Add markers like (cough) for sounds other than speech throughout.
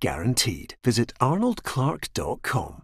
guaranteed. Visit arnoldclark.com.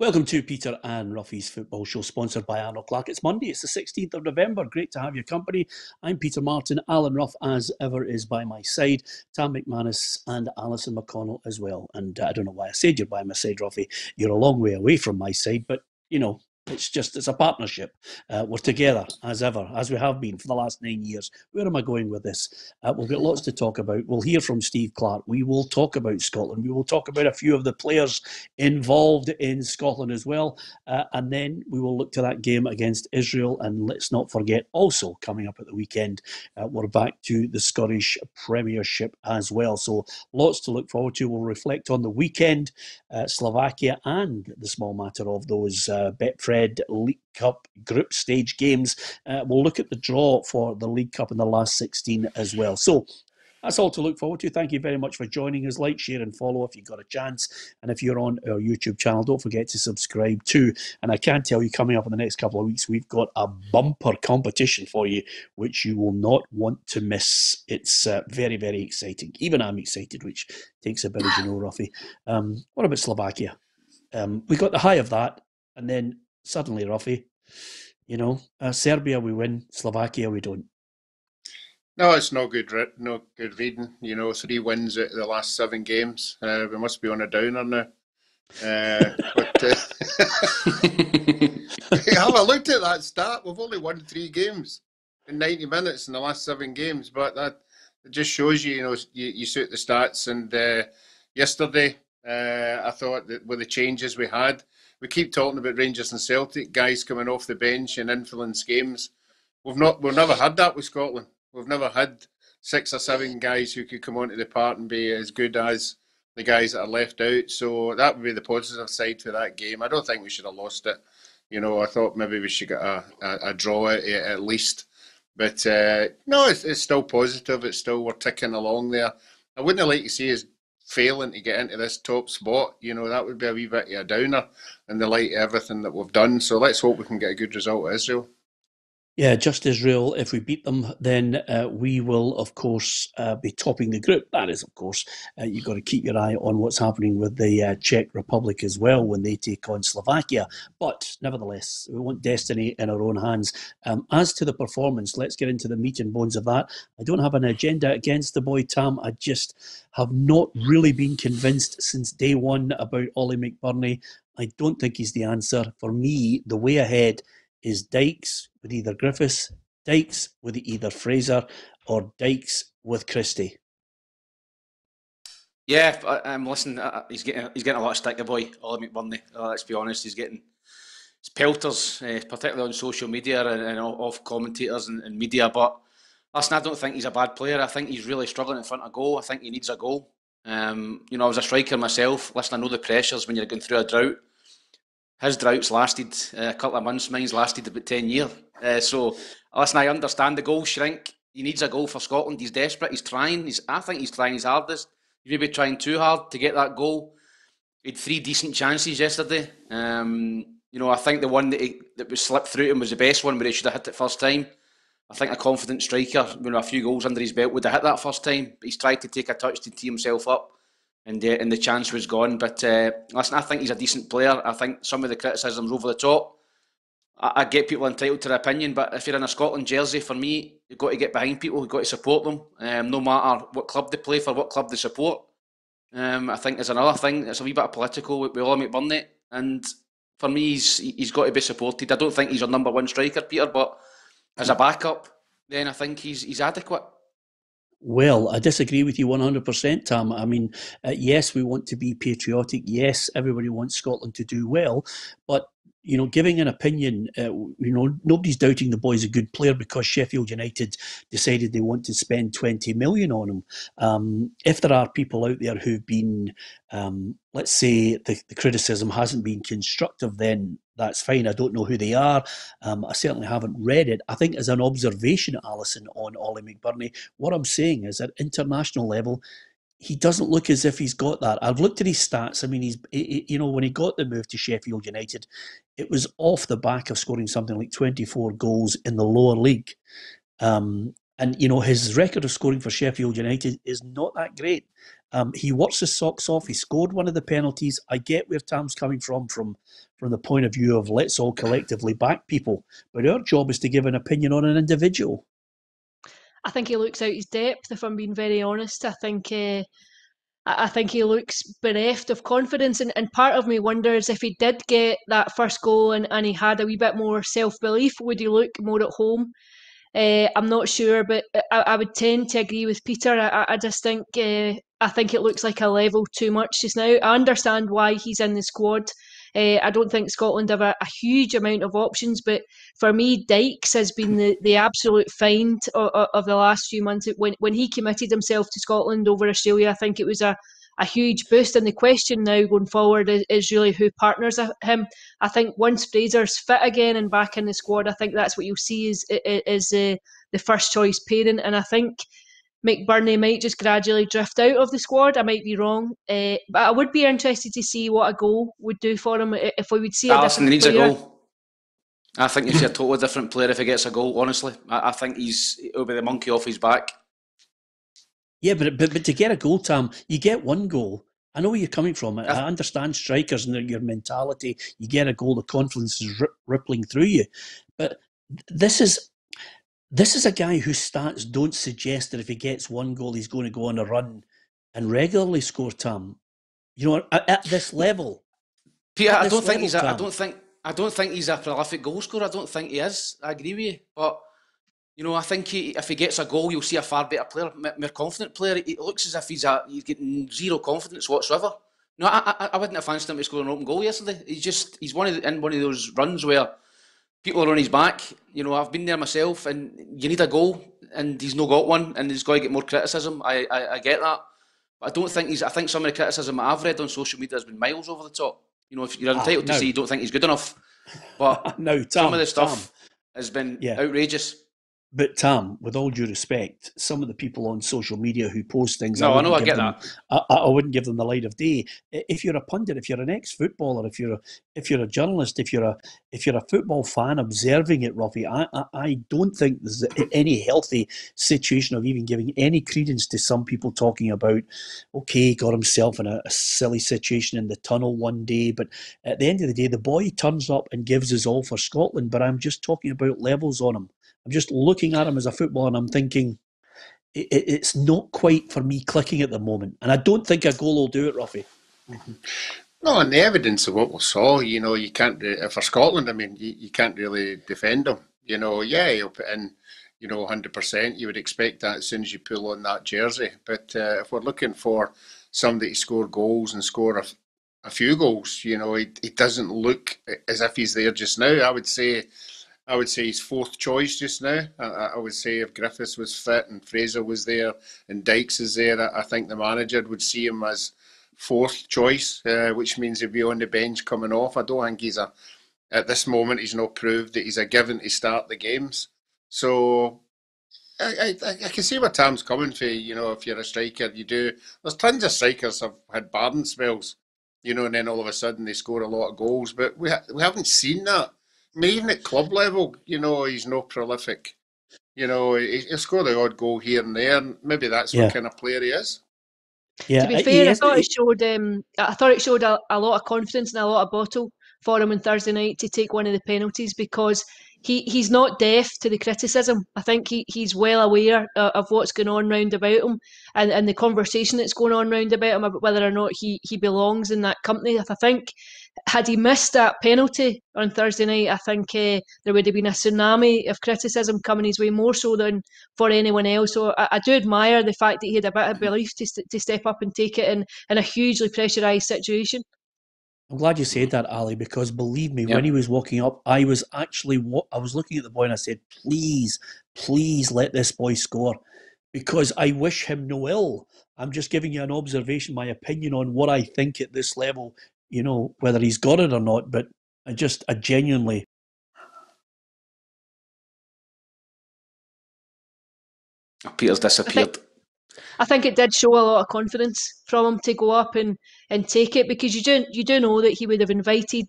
Welcome to Peter and Roughie's football show, sponsored by Arnold Clark. It's Monday, it's the 16th of November. Great to have your company. I'm Peter Martin. Alan Rough, as ever, is by my side. Tam McManus and Alison McConnell as well. And I don't know why I said you're by my side, Roughie. You're a long way away from my side, but you know, it's just it's a partnership. Uh, we're together as ever, as we have been for the last nine years. Where am I going with this? Uh, we've got lots to talk about. We'll hear from Steve Clarke. We will talk about Scotland. We will talk about a few of the players involved in Scotland as well, uh, and then we will look to that game against Israel. And let's not forget, also coming up at the weekend, uh, we're back to the Scottish Premiership as well. So lots to look forward to. We'll reflect on the weekend, uh, Slovakia, and the small matter of those uh, Betfred Red League Cup group stage games. Uh, we'll look at the draw for the League Cup in the last 16 as well. So that's all to look forward to. Thank you very much for joining us. Like, share, and follow if you've got a chance. And if you're on our YouTube channel, don't forget to subscribe too. And I can tell you, coming up in the next couple of weeks, we've got a bumper competition for you, which you will not want to miss. It's uh, very, very exciting. Even I'm excited, which takes a bit, as you know, Roughie. Um, what about Slovakia? Um, we got the high of that, and then suddenly, Roughie, you know, uh, Serbia we win, Slovakia we don't. No, it's no good. No good reading. You know, three wins at the last seven games. Uh, we must be on a downer now. Uh, (laughs) but uh, have a looked at that stat. We've only won three games in ninety minutes in the last seven games, but that just shows you, you know, you, you suit the stats. And uh, yesterday, uh, I thought that with the changes we had, we keep talking about Rangers and Celtic guys coming off the bench and influence games. We've not we've never had that with Scotland. We've never had six or seven guys who could come onto the part and be as good as the guys that are left out. So that would be the positive side to that game. I don't think we should have lost it. You know, I thought maybe we should get a, a, a draw at, least. But uh, no, it's, it's still positive. It's still we're ticking along there. I wouldn't like to see us failing to get into this top spot, you know, that would be a wee bit of a downer in the light of everything that we've done. So let's hope we can get a good result at Israel. Yeah, just Israel. If we beat them, then uh, we will, of course, uh, be topping the group. That is, of course, uh, you've got to keep your eye on what's happening with the uh, Czech Republic as well when they take on Slovakia. But nevertheless, we want destiny in our own hands. Um, as to the performance, let's get into the meat and bones of that. I don't have an agenda against the boy Tam. I just have not really been convinced since day one about Ollie McBurnie. I don't think he's the answer. For me, the way ahead is Dykes with either Griffiths, Dykes with either Fraser, or Dykes with Christie. Yeah, I, am listening. Uh, he's getting he's getting a lot of stick, the boy Ollie McBurnie. Uh, let's be honest, he's getting his pelters, uh, particularly on social media and, and off commentators and, and, media. But listen, I don't think he's a bad player. I think he's really struggling in front of goal. I think he needs a goal. Um, you know, I was a striker myself. Listen, I know the pressures when you're going through a drought his droughts lasted uh, a couple of months. Mine's lasted about ten years. Uh, so listen, I understand the goal shrink. He needs a goal for Scotland. He's desperate. He's trying. He's, I think he's trying his hardest. He's maybe trying too hard to get that goal. He had three decent chances yesterday. Um, you know, I think the one that, he, that was slipped through him was the best one, where he should have hit it first time. I think a confident striker, you know, a few goals under his belt would have hit that first time. But he's tried to take a touch to tee himself up and uh, and the chance was gone. But uh, listen, I think he's a decent player. I think some of the criticisms over the top. I, I, get people entitled to their opinion, but if you're in a Scotland jersey, for me, you've got to get behind people. You've got to support them, um, no matter what club they play for, what club they support. Um, I think there's another thing. It's a wee bit of political with, with Ollie McBurnie, and for me, he's he's got to be supported. I don't think he's our number one striker, Peter, but as a backup, then I think he's he's adequate. Well, I disagree with you 100%, Tam. I mean, uh, yes, we want to be patriotic. Yes, everybody wants Scotland to do well. But you know, giving an opinion, uh, you know, nobody's doubting the boy's a good player because Sheffield United decided they want to spend 20 million on him. Um, if there are people out there who've been, um, let's say, the, the, criticism hasn't been constructive, then that's fine. I don't know who they are. Um, I certainly haven't read it. I think, as an observation, Alison, on Ollie McBurnie, what I'm saying is at international level, he doesn't look as if he's got that. I've looked at his stats. I mean, he's you know when he got the move to Sheffield United, it was off the back of scoring something like 24 goals in the lower league. Um, And, you know, his record of scoring for Sheffield United is not that great. Um, he works his socks off. He scored one of the penalties. I get where Tam's coming from, from from the point of view of let's all collectively back people. But our job is to give an opinion on an individual. I think he looks out his depth. If I'm being very honest, I think uh, I think he looks bereft of confidence, and, and part of me wonders if he did get that first goal and, and he had a wee bit more self belief, would he look more at home? Uh, I'm not sure, but I, I, would tend to agree with Peter. I, I just think uh, I think it looks like a level too much just now. I understand why he's in the squad. Uh, I don't think Scotland have a, a, huge amount of options, but for me, Dykes has been the, the absolute find of, of the last few months. When when he committed himself to Scotland over Australia, I think it was a, a huge boost. And the question now going forward is, is really who partners him. I think once Fraser's fit again and back in the squad, I think that's what you'll see is is, uh, the first choice pairing. And I think McBurnie might just gradually drift out of the squad. I might be wrong, uh, but I would be interested to see what a goal would do for him if we would see. Alisson a needs player. a goal. I think you see a totally different player if he gets a goal. Honestly, I, I think he's it'll be the monkey off his back. Yeah, but, but but to get a goal, Tam, you get one goal. I know where you're coming from. I, I understand strikers and your mentality. You get a goal, the confidence is rippling through you. But this is this is a guy whose stats don't suggest that if he gets one goal, he's going to go on a run and regularly score. Tam, you know, at, at this (laughs) level. Peter, I don't think level, he's. A, I don't think. I don't think he's a prolific goal scorer. I don't think he is. I agree with you, but you know, I think he, if he gets a goal, you'll see a far better player, more confident player. It looks as if he's a, he's getting zero confidence whatsoever. No, I, I, I wouldn't have fancied him to score an open goal yesterday. He's just he's one of the, in one of those runs where people are on his back. You know, I've been there myself, and you need a goal, and he's not got one, and he's got to get more criticism. I, I, I get that, but I don't think he's. I think some of the criticism I've read on social media has been miles over the top. You know, if you're ah, entitled ah, no. to say you don't think he's good enough, but (laughs) no, Tom, some of the stuff Tom. has been yeah. outrageous. But Tam, with all due respect, some of the people on social media who post things, no, I, I know, I get them, that. I, I, wouldn't give them the light of day. If you're a pundit, if you're an ex-footballer, if you're a, if you're a journalist, if you're a if you're a football fan observing it, Roughie, I, I, I don't think there's any healthy situation of even giving any credence to some people talking about, okay, got himself in a, a silly situation in the tunnel one day, but at the end of the day, the boy turns up and gives us all for Scotland. But I'm just talking about levels on him. I'm just looking at him as a footballer and I'm thinking, it, it's not quite for me clicking at the moment. And I don't think a goal will do it, Roughie. Mm-hmm. No, and the evidence of what we saw, you know, you can't, for Scotland, I mean, you, you can't really defend him. You know, yeah, he'll put in, you know, 100%. You would expect that as soon as you pull on that jersey. But uh, if we're looking for somebody to score goals and score a, a few goals, you know, it, he doesn't look as if he's there just now. I would say I would say he's fourth choice just now. I, I, would say if Griffiths was fit and Fraser was there and Dykes is there, I, think the manager would see him as fourth choice, uh, which means he'd be on the bench coming off. I don't think he's a, at this moment, he's not proved that he's a given to start the games. So I, I, I can see where Tam's coming for. You know, if you're a striker, you do. There's tons of strikers have had bad spells, you know, and then all of a sudden they score a lot of goals. But we ha- we haven't seen that even at club level, you know, he's no prolific. You know, he, will score the odd goal here and there. And maybe that's yeah. what kind of player he is. Yeah. To be fair, I thought it showed. Um, I thought it showed a, a lot of confidence and a lot of bottle for him on Thursday night to take one of the penalties because he, he's not deaf to the criticism. I think he, he's well aware uh, of what's going on round about him and, and the conversation that's going on round about him about whether or not he, he belongs in that company. I think had he missed that penalty on Thursday night, I think uh, there would have been a tsunami of criticism coming his way more so than for anyone else. So I, I do admire the fact that he had a bit of belief to, to step up and take it in, in a hugely pressurised situation. I'm glad you said that, Ali, because believe me, yep. when he was walking up, I was actually I was looking at the boy and I said, "Please, please let this boy score," because I wish him no ill. I'm just giving you an observation, my opinion on what I think at this level. You know whether he's got it or not, but I just I genuinely. Peter's disappeared. I think it did show a lot of confidence from him to go up and, and take it because you do you do know that he would have invited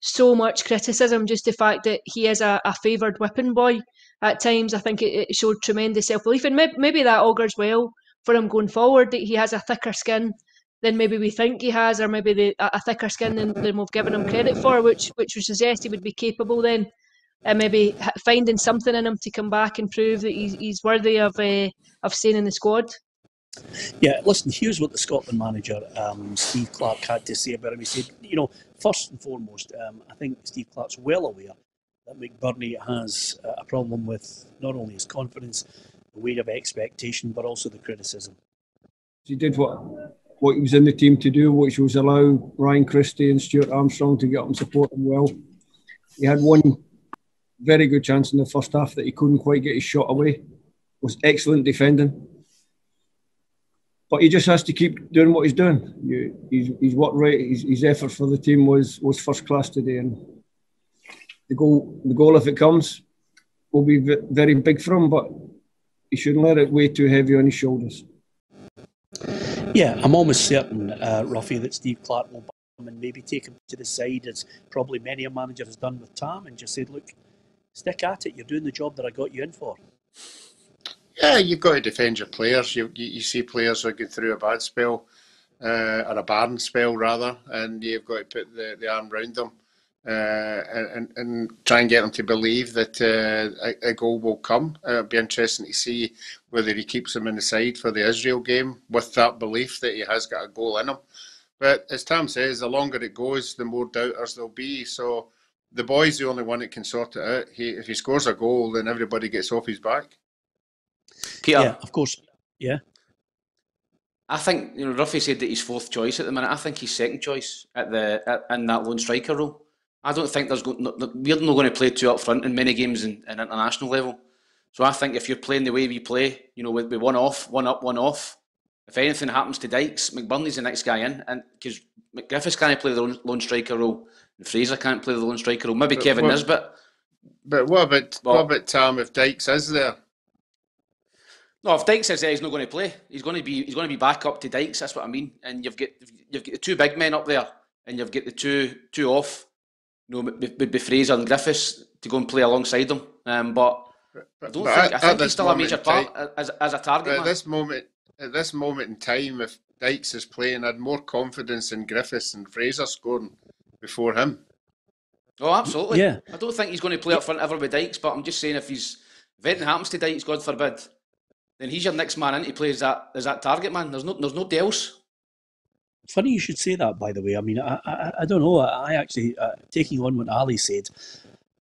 so much criticism just the fact that he is a, a favoured whipping boy at times. I think it, it showed tremendous self belief, and maybe, maybe that augurs well for him going forward. That he has a thicker skin than maybe we think he has, or maybe the, a thicker skin than, than we've given him credit for, which which would suggest he would be capable then, and maybe finding something in him to come back and prove that he's, he's worthy of uh, of staying in the squad. Yeah, listen, here's what the Scotland manager, um, Steve Clarke, had to say about him. He said, you know, first and foremost, um, I think Steve Clarke's well aware that McBurnie has a problem with not only his confidence, the weight of expectation, but also the criticism. He did what what he was in the team to do, which was allow Ryan Christie and Stuart Armstrong to get up and support him well. He had one very good chance in the first half that he couldn't quite get his shot away. Was excellent defending. But he just has to keep doing what he's doing. You, he's, he's worked right. His, his effort for the team was was first class today, and the goal the goal if it comes will be very big for him. But he shouldn't let it weigh too heavy on his shoulders. Yeah, I'm almost certain, uh, Roughie, that Steve Clarke will buy him and maybe take him to the side, as probably many a manager has done with Tam, and just said, "Look, stick at it. You're doing the job that I got you in for." Yeah, you've got to defend your players. You you, you see players are going through a bad spell, uh, or a barren spell rather, and you've got to put the, the arm round them. Uh, and, and try and get them to believe that uh, a, a, goal will come. Uh, it'll be interesting to see whether he keeps them in the side for the Israel game with that belief that he has got a goal in him. But as Tam says, the longer it goes, the more doubters there'll be. So the boy's the only one that can sort it out. He, if he scores a goal, then everybody gets off his back. Peter, yeah, of course, yeah. I think you know Roughie said that he's fourth choice at the minute. I think he's second choice at the at, in that lone striker role. I don't think there's go- we're not going to play two up front in many games in, in, international level. So I think if you're playing the way we play, you know, with, with one off, one up, one off, if anything happens to Dykes, McBurnie's the next guy in, and because McGriffiths can't play the lone, striker role, and Fraser can't play the lone striker role. Maybe but, Kevin what, Nisbet. But what about but, what about Tam if Dykes is there? No, if Dykes is there, he's not going to play. He's going to be he's going to be back up to Dykes. That's what I mean. And you've got you've got the two big men up there, and you've got the two two off know, would be Fraser and Griffiths to go and play alongside them. Um, but, I don't but think, at, I think he's still a major part time, as, as a target. At this moment, at this moment in time, if Dykes is playing, I'd more confidence in Griffiths and Fraser scoring before him. Oh, absolutely. Yeah. I don't think he's going to play up front ever with Dykes, but I'm just saying if he's if anything happens to Dykes, God forbid, then he's your next man in to play as that as that target man. There's no there's nobody else. Funny you should say that, by the way. I mean, I, I, I don't know. I actually, uh, taking on what Ali said,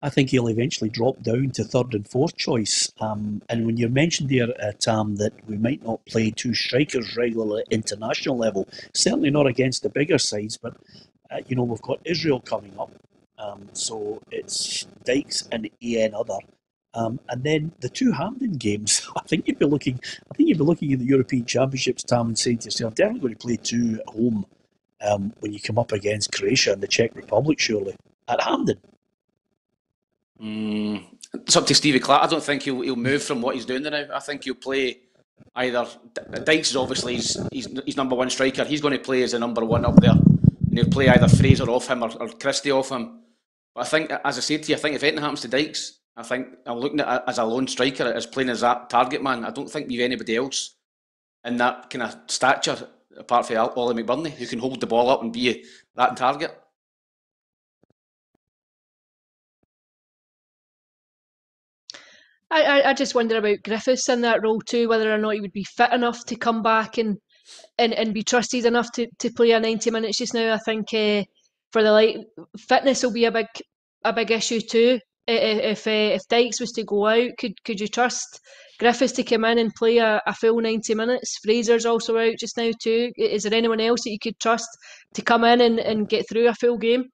I think he'll eventually drop down to third and fourth choice. Um, and when you mentioned there, uh, Tam, that we might not play two strikers regularly at international level, certainly not against the bigger sides, but, uh, you know, we've got Israel coming up. Um, so it's Dykes and EN other. Um, and then the two Hampden games, (laughs) I think you'd be looking. I think you'd be looking at the European Championships, Tam, and saying to yourself, "Definitely going to play two at home um, when you come up against Croatia and the Czech Republic, surely at Hampden." Mm, it's up to Stevie Clarke. I don't think he'll, he'll move from what he's doing now. I think he'll play either. Dykes is obviously he's, he's, he's number one striker. He's going to play as a number one up there, and he'll play either Fraser off him or, or Christie off him. But I think, as I said to you, I think if anything happens to Dykes, I think I'm looking at as a lone striker, as playing as that target man. I don't think we've anybody else in that kind of stature apart from Ollie McBurnie, who can hold the ball up and be that target. I, I just wonder about Griffiths in that role too, whether or not he would be fit enough to come back and and, and be trusted enough to, to play a ninety minutes just now. I think uh, for the like fitness will be a big a big issue too if uh, if Dykes was to go out, could could you trust Griffiths to come in and play a, a full ninety minutes? Fraser's also out just now too. Is there anyone else that you could trust to come in and, and get through a full game?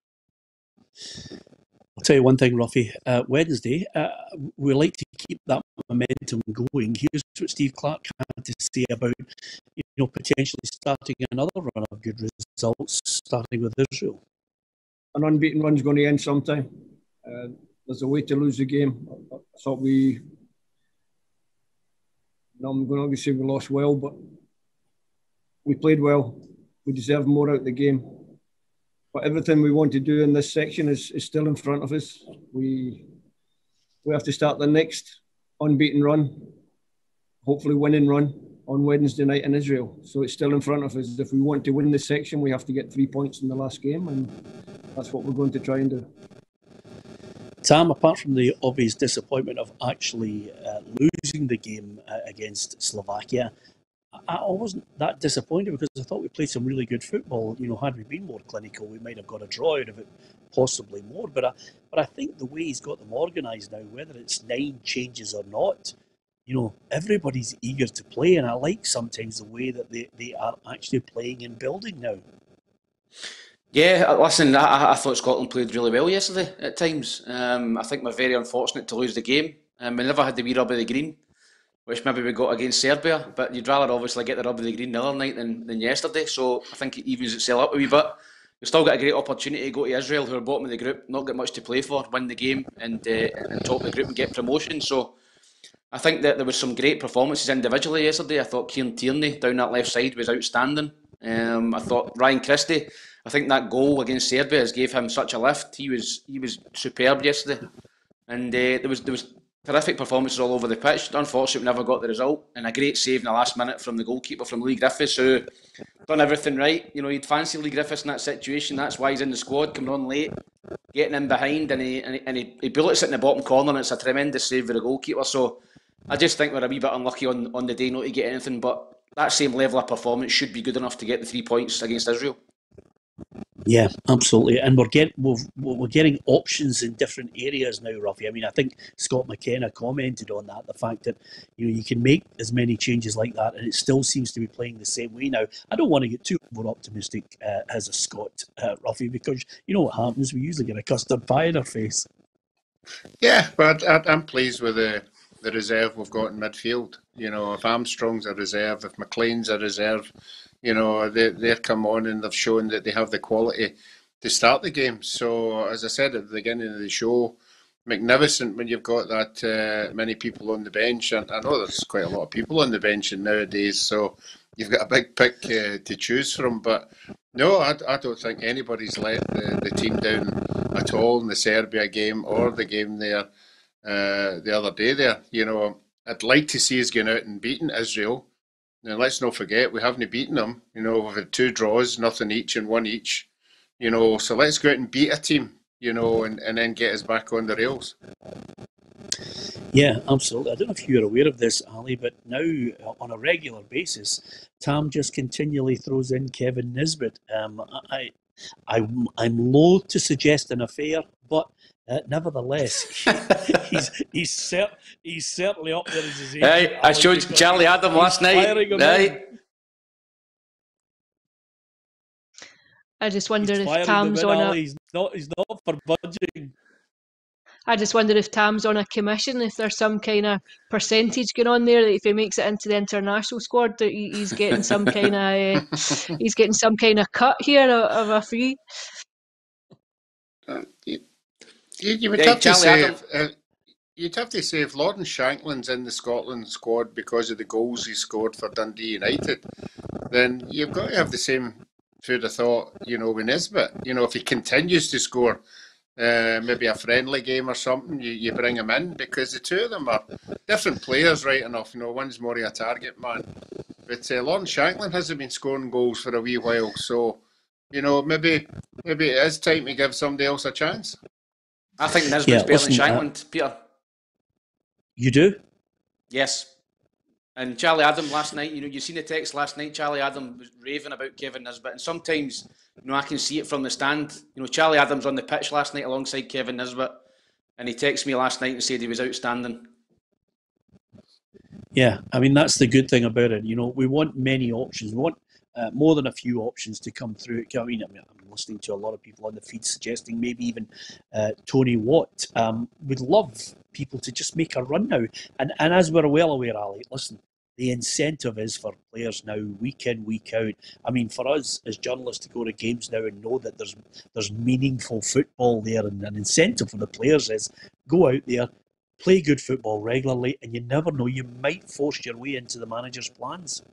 I'll tell you one thing, Roughie. Uh, Wednesday, uh, we like to keep that momentum going. Here's what Steve Clarke had to say about, you know, potentially starting another run of good results, starting with Israel. An unbeaten run's going to end sometime. Uh, there's a way to lose the game. I thought we. No, I'm going to say we lost well, but we played well. We deserve more out of the game. But everything we want to do in this section is, is still in front of us. We we have to start the next unbeaten run, hopefully winning run on Wednesday night in Israel. So it's still in front of us. If we want to win this section, we have to get three points in the last game, and that's what we're going to try and do. Tam, apart from the obvious disappointment of actually uh, losing the game uh, against Slovakia, I, wasn't that disappointed because I thought we played some really good football. You know, had we been more clinical, we might have got a draw out of it, possibly more. But I, but I think the way he's got them organised now, whether it's nine changes or not, you know, everybody's eager to play, and I like sometimes the way that they, they are actually playing and building now. Yeah, listen, I, I thought Scotland played really well yesterday at times. Um, I think we're very unfortunate to lose the game. Um, we never had the wee rub of the green which maybe we got against Serbia. But you'd rather obviously get the rub of the green the other night than, than yesterday. So I think it evens itself up a wee bit. You've still got a great opportunity to go to Israel, who are bottom of the group, not got much to play for, win the game and, uh, and top of the group and get promotion. So I think that there was some great performances individually yesterday. I thought Kieran Tierney down that left side was outstanding. Um, I thought Ryan Christie, I think that goal against Serbia has gave him such a lift. He was he was superb yesterday, and uh, there was there was terrific performances all over the pitch. Unfortunately, we never got the result, and a great save in the last minute from the goalkeeper from Leigh Griffiths, who done everything right. You know, you'd fancy Leigh Griffiths in that situation. That's why he's in the squad, coming on late, getting in behind, and he and he, and he, he bullets it in the bottom corner, and it's a tremendous save for the goalkeeper. So I just think we're a wee bit unlucky on, on the day not to get anything, but that same level of performance should be good enough to get the three points against Israel. Yeah, absolutely, and we're getting we we're getting options in different areas now, Roughie. I mean, I think Scot McKenna commented on that, the fact that you know you can make as many changes like that, and it still seems to be playing the same way now. I don't want to get too over optimistic uh, as a Scott, uh, Roughie, because you know what happens. We usually get a custard pie in our face. Yeah, but I, I'm pleased with the the reserve we've got in midfield. You know, if Armstrong's a reserve, if McLean's a reserve, you know, they, they've come on and they've shown that they have the quality to start the game. So, as I said at the beginning of the show, magnificent when you've got that uh, many people on the bench. And I know there's quite a lot of people on the bench nowadays, so you've got a big pick uh, to choose from. But no, I, I don't think anybody's let the, the team down at all in the Serbia game or the game there uh, the other day. There, you know, I'd like to see us going out and beating Israel now, let's not forget, we haven't beaten them. You know, we've had two draws, nothing each and one each. You know, so let's go out and beat a team, you know, and, and then get us back on the rails. Yeah, absolutely. I don't know if you're aware of this, Ali, but now uh, on a regular basis, Tam just continually throws in Kevin Nisbet. Um, I, I, I'm loath to suggest an affair, but uh, nevertheless, (laughs) he's he's, cer- he's certainly up there as his age. Hey, I showed Charlie Adam last night. Hey. I just wonder he's if Tam's on a. He's not. He's not for budging. I just wonder if Tam's on a commission, if there's some kind of percentage going on there that if he makes it into the international squad, that he's getting some kind of uh, (laughs) he's getting some kind of cut here of a fee. Uh, you, you would have to say, if, uh, you'd have to say if Lawrence Shankland's in the Scotland squad because of the goals he scored for Dundee United, then you've got to have the same food of thought, you know, with Nisbet. You know, if he continues to score, uh, maybe a friendly game or something, you, you bring him in because the two of them are different players, right enough. You know, one's more of a target man, but uh, Lawrence Shankland hasn't been scoring goals for a wee while, so you know maybe maybe it is time to give somebody else a chance. I think Nisbet's yeah, better than Shankland, uh, Peter. You do? Yes. And Charlie Adam last night, you know, you seen the text last night. Charlie Adam was raving about Kevin Nisbet, and sometimes, you know, I can see it from the stand. You know, Charlie Adams on the pitch last night alongside Kevin Nisbet, and he texted me last night and said he was outstanding. Yeah, I mean that's the good thing about it. You know, we want many options. We want uh, more than a few options to come through. I mean, I'm listening to a lot of people on the feed suggesting maybe even uh, Tony Watt. Um, would love people to just make a run now. And and as we're well aware, Ali, listen, the incentive is for players now, week in, week out. I mean, for us as journalists to go to games now and know that there's there's meaningful football there, and an incentive for the players is go out there, play good football regularly, and you never know, you might force your way into the manager's plans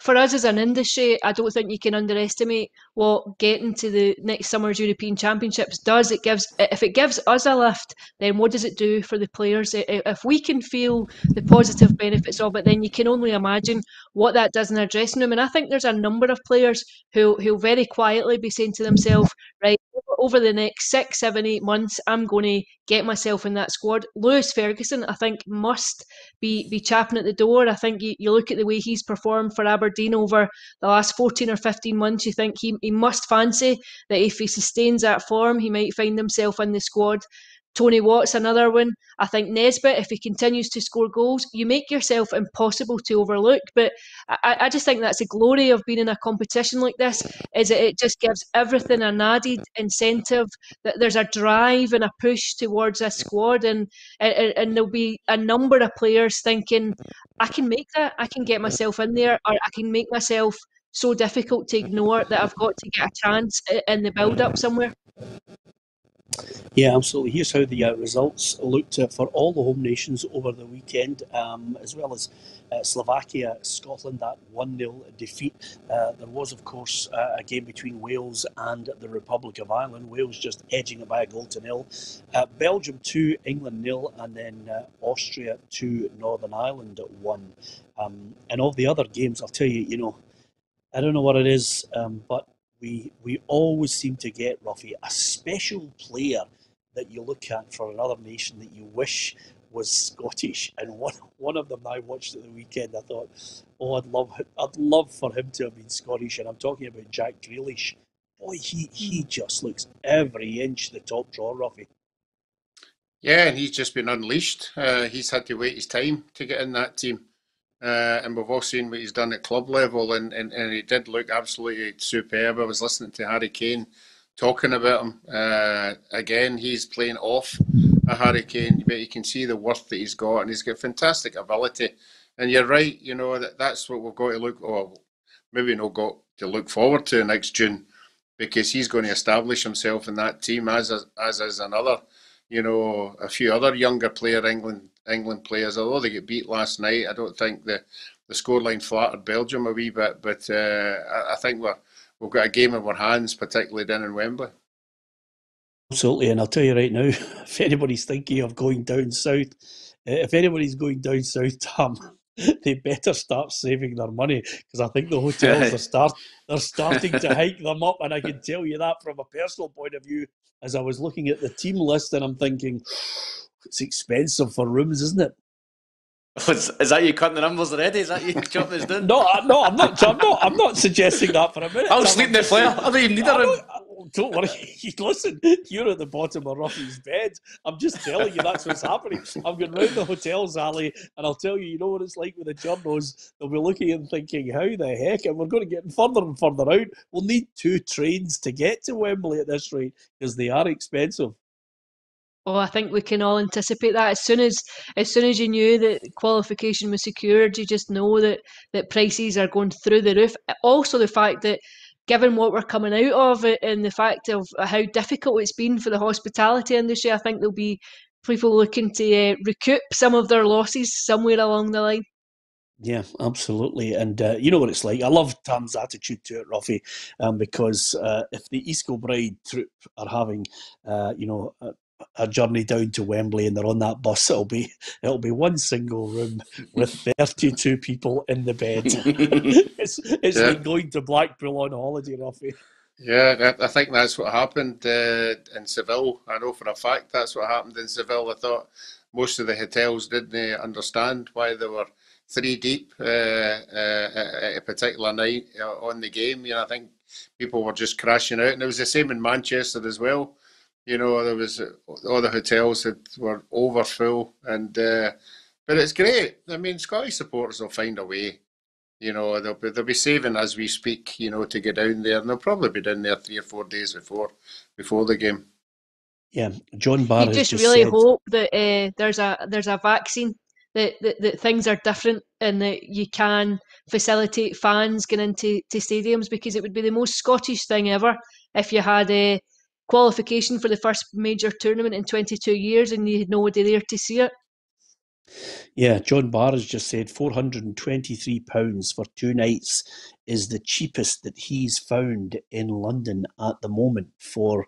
for us as an industry, I don't think you can underestimate what getting to the next summer's European Championships does. It gives if it gives us a lift, then what does it do for the players? If we can feel the positive benefits of it, then you can only imagine what that does in their dressing room. And I think there's a number of players who who'll very quietly be saying to themselves, right, over the next six, seven, eight months, I'm going to get myself in that squad. Lewis Ferguson, I think, must be be chapping at the door. I think you, you look at the way he's performed for Aberdeen over the last 14 or 15 months, you think he, he must fancy that if he sustains that form, he might find himself in the squad. Tony Watt's another one. I think Nisbet, if he continues to score goals, you make yourself impossible to overlook. But I, I just think that's the glory of being in a competition like this, is that it just gives everything an added incentive. That there's a drive and a push towards a squad, and, and and there'll be a number of players thinking, I can make that, I can get myself in there, or I can make myself so difficult to ignore that I've got to get a chance in the build up somewhere. Yeah, absolutely. Here's how the uh, results looked uh, for all the home nations over the weekend, um, as well as uh, Slovakia, Scotland, that 1 0 defeat. Uh, there was, of course, uh, a game between Wales and the Republic of Ireland. Wales just edging it by a goal to nil. Uh, Belgium 2, England nil, and then Austria 2, Northern Ireland 1. Um, and all the other games, I'll tell you, you know, I don't know what it is, um, but we we always seem to get, Roughie, a special player that you look at for another nation that you wish was Scottish. And one one of them I watched at the weekend, I thought, oh, I'd love I'd love for him to have been Scottish. And I'm talking about Jack Grealish. Boy, he he just looks every inch the top draw, Roughie. Yeah, and he's just been unleashed. Uh, he's had to wait his time to get in that team. Uh, and we've all seen what he's done at club level, and, and, and he did look absolutely superb. I was listening to Harry Kane talking about him. Uh, again, he's playing off a Harry Kane, but you can see the worth that he's got, and he's got fantastic ability. And you're right, you know that that's what we've got to look. Or maybe not got to look forward to next June, because he's going to establish himself in that team as as as another, you know, a few other younger player England England players. Although they get beat last night, I don't think the the scoreline flattered Belgium a wee bit. But uh, I, I, think we're we've got a game in our hands, particularly down in Wembley. Absolutely, and I'll tell you right now, (laughs) if anybody's thinking of going down south, eh, if anybody's going down south, Tom, (laughs) they better start saving their money because I think the hotels are (laughs) start they're starting to hike them up, and I can tell you that from a personal point of view. As I was looking at the team list, and I'm thinking, it's expensive for rooms, isn't it? (laughs) Is, is that you cutting the numbers already? Is that you (laughs) chopping this down? no, no, I'm not. I'm not. I'm not suggesting that for a minute. (laughs) I'll sleep in the flare. I don't even need a room. Don't worry. Listen, you're at the bottom of Roughie's bed. I'm just telling you that's what's happening. I'm going round the hotels alley, and I'll tell you, you know what it's like with the journos. They'll be looking and thinking, "How the heck?" And we're going to get further and further out. We'll need two trains to get to Wembley at this rate because they are expensive. Oh, I think we can all anticipate that. As soon as as soon as you knew that qualification was secured, you just know that that prices are going through the roof. Also, the fact that given what we're coming out of it and the fact of how difficult it's been for the hospitality industry, I think there'll be people looking to uh, recoup some of their losses somewhere along the line. Yeah, absolutely. And uh, you know what it's like. I love Tam's attitude to it, Roughie, um, because uh, if the East Kilbride troop are having, uh, you know, a journey down to Wembley and they're on that bus, it'll be it'll be one single room with (laughs) thirty two people in the bed. (laughs) it's it's yeah. like going to Blackpool on holiday, Roughie. Yeah, I think that's what happened uh, in Seville. I know for a fact that's what happened in Seville. I thought most of the hotels didn't understand why they were three deep uh, uh, at a particular night uh, on the game. You know, I think people were just crashing out, and it was the same in Manchester as well. You know, there was all the hotels that were over full, and uh, but it's great. I mean, Scottish supporters will find a way. You know, they'll be they'll be saving as we speak. You know, to get down there, and they'll probably be down there three or four days before before the game. Yeah, John Barr. You just, just really said... hope that uh, there's a there's a vaccine that, that, that things are different and that you can facilitate fans getting into to stadiums because it would be the most Scottish thing ever if you had a uh, qualification for the first major tournament in 22 years and you had nobody there to see it. Yeah, John Barr has just said £423 for two nights is the cheapest that he's found in London at the moment for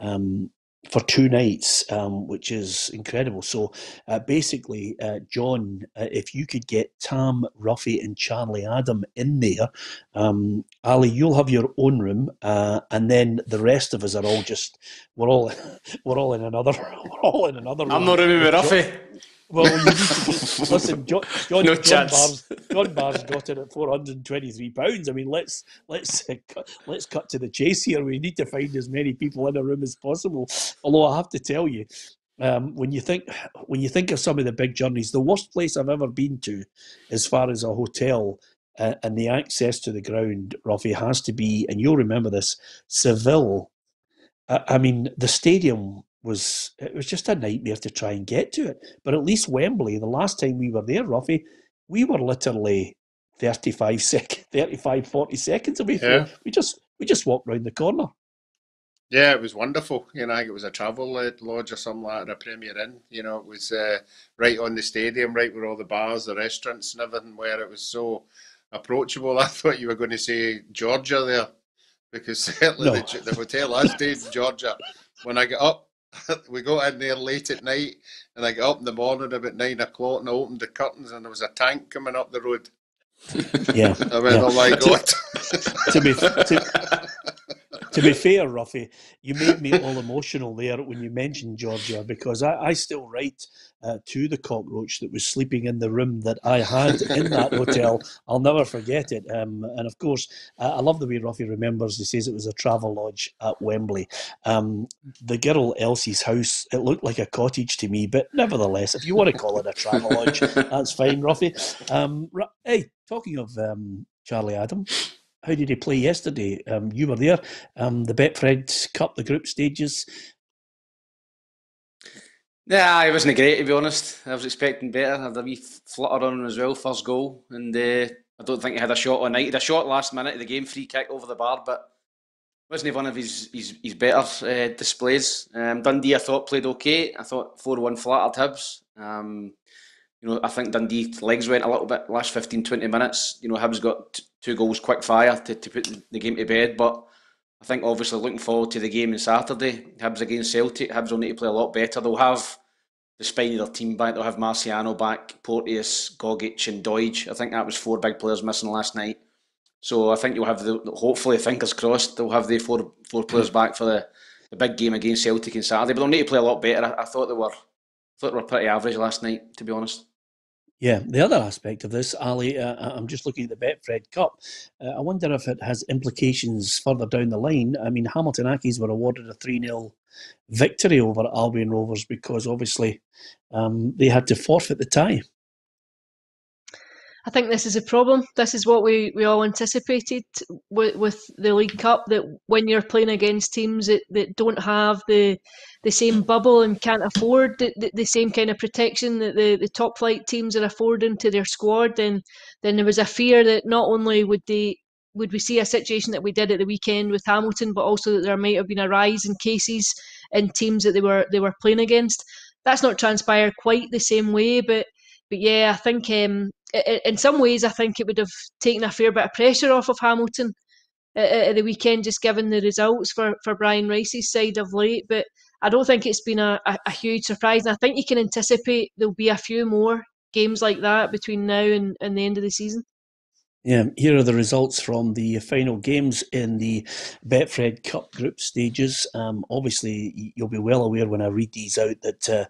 um, for two nights, um, which is incredible. So uh, basically, uh, John, uh, if you could get Tam, Roughie, and Charlie Adam in there, um, Ali, you'll have your own room, uh, and then the rest of us are all just we're all (laughs) we're all in another (laughs) we're all in another. I'm not rooming with Roughie. Well, you need to (laughs) listen. John, John, no John Barr's, John Barr's got it at four hundred and twenty-three pounds. I mean, let's let's uh, (laughs) cut, let's cut to the chase here. We need to find as many people in a room as possible. Although I have to tell you, um, when you think when you think of some of the big journeys, the worst place I've ever been to, as far as a hotel uh, and the access to the ground, Roughie, has to be, and you'll remember this, Seville. I, I mean, the stadium was it was just a nightmare to try and get to it. But at least Wembley, the last time we were there, Roughie, we were literally 35 sec (laughs) 35 40 seconds away from yeah. we just we just walked round the corner. Yeah it was wonderful. You know i think it was a travel lodge or something like that a premier inn. You know it was uh, right on the stadium right where all the bars the restaurants and everything where it was so approachable. (laughs) I thought you were going to say georgia there because (laughs) certainly no. the, the hotel i stayed in georgia. When i got up (laughs) we got in there late at night, and I got up in the morning about nine o'clock, and I opened the curtains, and there was a tank coming up the road. Yeah, (laughs) I went, yeah. oh my god! to, (laughs) to be to, to be fair, Roughie, you made me all emotional there when you mentioned Georgia because I, I still write uh, to the cockroach that was sleeping in the room that I had in that hotel. (laughs) I'll never forget it. Um, and of course, uh, I love the way Roughie remembers. He says it was a travel lodge at Wembley. Um, the girl Elsie's house, it looked like a cottage to me, but nevertheless, if you want to call it a travel lodge, (laughs) that's fine, Roughie. Um, hey, talking of um, Charlie Adam. How did he play yesterday? Um, you were there. Um, the Betfred Cup, the group stages. Yeah, it wasn't great to be honest. I was expecting better. I had a wee flutter on as well, first goal, and uh, I don't think he had a shot on night. He had a shot last minute of the game, free kick over the bar, but wasn't one of his his, his better uh, displays. Um, Dundee, I thought played okay. I thought four one flattered Hibs. Um, you know, I think Dundee's legs went a little bit last 15, 20 minutes. You know, Hibs got two goals quick fire to, to put the game to bed. But I think obviously looking forward to the game on Saturday, Hibs against Celtic. Hibs will need to play a lot better. They'll have the spine of their team back. They'll have Marciano back, Porteous, Gogic, and Doidge. I think that was four big players missing last night. So I think you'll have the hopefully fingers crossed they'll have the four four players back for the, the big game against Celtic on Saturday. But they'll need to play a lot better. I, I thought they were I thought they were pretty average last night, to be honest. Yeah, the other aspect of this, Ali, uh, uh, I'm just looking at the Betfred Cup. Uh, I wonder if it has implications further down the line. I mean, Hamilton Accies were awarded a 3 0 victory over Albion Rovers because obviously um, they had to forfeit the tie. I think this is a problem. This is what we, we all anticipated with, with the League Cup that when you're playing against teams that, that don't have the the same bubble and can't afford the, the, the, same kind of protection that the, the top flight teams are affording to their squad, then then there was a fear that not only would they would we see a situation that we did at the weekend with Hamilton, but also that there might have been a rise in cases in teams that they were they were playing against. That's not transpired quite the same way, but but yeah, I think um, in some ways I think it would have taken a fair bit of pressure off of Hamilton at, at the weekend, just given the results for for Brian Rice's side of late. But I don't think it's been a, a, a, huge surprise. And I think you can anticipate there'll be a few more games like that between now and, and the end of the season. Yeah, here are the results from the final games in the Betfred Cup group stages. Um, obviously, you'll be well aware when I read these out that uh,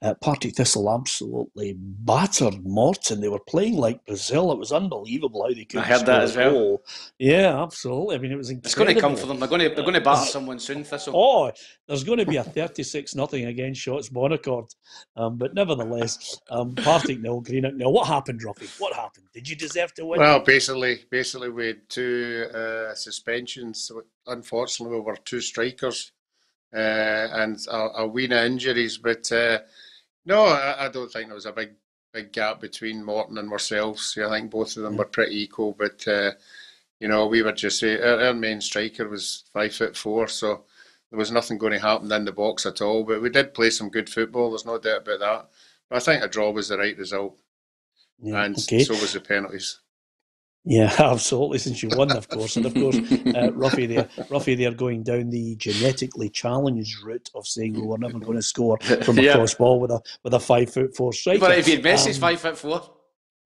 uh, Partick Thistle absolutely battered Morton. They were playing like Brazil. It was unbelievable how they could. I heard that as well. Goal. Yeah, absolutely. I mean, it was incredible. It's going to come for them. They're going to they're going to batter someone soon. Thistle. Oh, there's going to be a thirty-six nothing against Shotts Bon Accord. Um, but nevertheless, um, Partick nil, Greenock nil. What happened, Roughie? What happened? Did you deserve to win? Well, basically basically, basically we had two uh, suspensions. Unfortunately, we were two strikers uh, and a, a ween of injuries. But uh, no, I, I, don't think there was a big big gap between Morton and ourselves. I think both of them were pretty equal. But uh, you know, we were just our, our main striker was five foot four, so there was nothing going to happen in the box at all. But we did play some good football. There's no doubt about that. But I think a draw was the right result, Yeah, and okay. so was the penalties. Yeah, (laughs) absolutely. Since you won, of course, and of course, (laughs) uh, Roughie there, Roughie there, going down the genetically challenged route of saying we we're never going to score from a Yeah. cross ball with a with a five foot four striker. But if you'd Messi's Um, five foot four.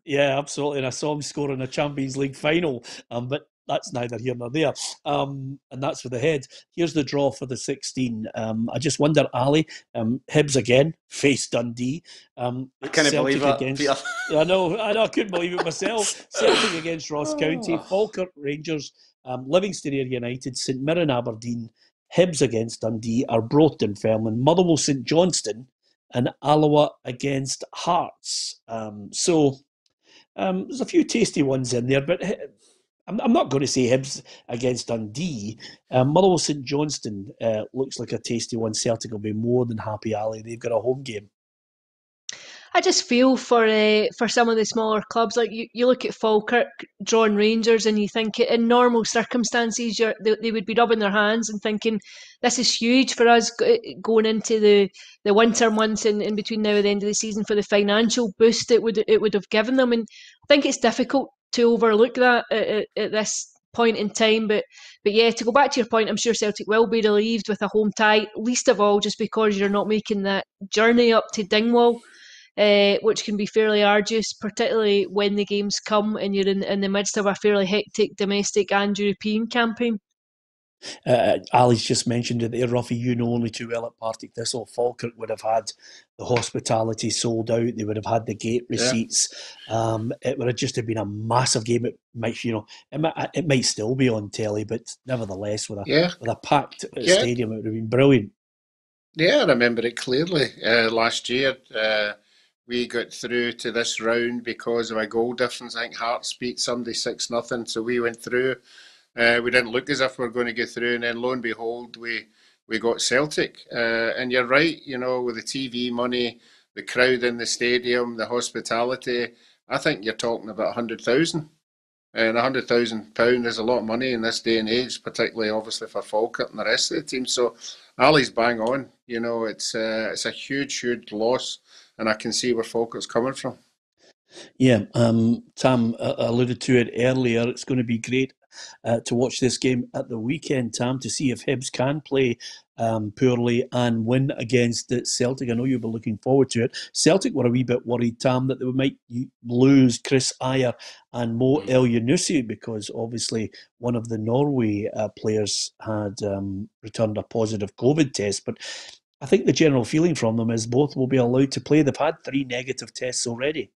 Yeah, absolutely. And I saw him score in a Champions League final, um, but that's neither here nor there. Um, and that's for the head. Here's the draw for the 16. Um, I just wonder, Ali, um, Hibs again, face Dundee. Um, I can't Celtic believe that, against-. (laughs) I know, I know, I couldn't believe it myself. (laughs) Celtic against Ross County, Falkirk Rangers, um, Livingston Ayr United, St Mirren Aberdeen, Hibs against Dundee, Arbroath Dunfermline, Motherwell St Johnstone, and Alloa against Hearts. Um, so um, there's a few tasty ones in there, but I'm, I'm not going to say Hibs against Dundee. Um, Motherwell St Johnstone uh, looks like a tasty one. Celtic will be more than happy, Ali. They've got a home game. I just feel for uh, for some of the smaller clubs. Like you, you look at Falkirk drawing Rangers, and you think in normal circumstances, you're, they, they would be rubbing their hands and thinking, "This is huge for us going into the, the winter months and in between now and the end of the season for the financial boost it would it would have given them." And I think it's difficult to overlook that at, at, this point in time. But but yeah, to go back to your point, I'm sure Celtic will be relieved with a home tie. Least of all, just because you're not making that journey up to Dingwall uh, which can be fairly arduous, particularly when the games come and you're in, in the midst of a fairly hectic domestic and European campaign. Uh, Ali's just mentioned it there, Roughie. You know only too well at Partick Thistle. Falkirk would have had the hospitality sold out. They would have had the gate receipts. Um, it would have just have been a massive game. It might, you know, it might, it might still be on telly, but nevertheless, with a Yeah, with a packed uh, Yeah. stadium, it would have been brilliant. yeah, I remember it clearly. Uh, last year, uh, we got through to this round because of a goal difference. I think Hearts beat somebody six nothing, so we went through. Uh, we didn't look as if we were going to get through, and then lo and behold, we we got Celtic. Uh, and you're right, you know, with the TV money, the crowd in the stadium, the hospitality. I think you're talking about hundred thousand. And hundred thousand pound is a lot of money in this day and age, particularly obviously for Falkirk and the rest of the team. So Ali's bang on. You know, it's uh, it's a huge, huge loss, and I can see where Falkirk's coming from. Yeah, um, Tam uh, alluded to it earlier. It's going to be great uh, to watch this game at the weekend, Tam, to see if Hibs can play um, poorly and win against Celtic. I know you'll be looking forward to it. Celtic were a wee bit worried, Tam, that they might lose Chris Ajer and Mo Elyounoussi because obviously one of the Norway uh, players had um, returned a positive COVID test. But I think the general feeling from them is both will be allowed to play. They've had three negative tests already.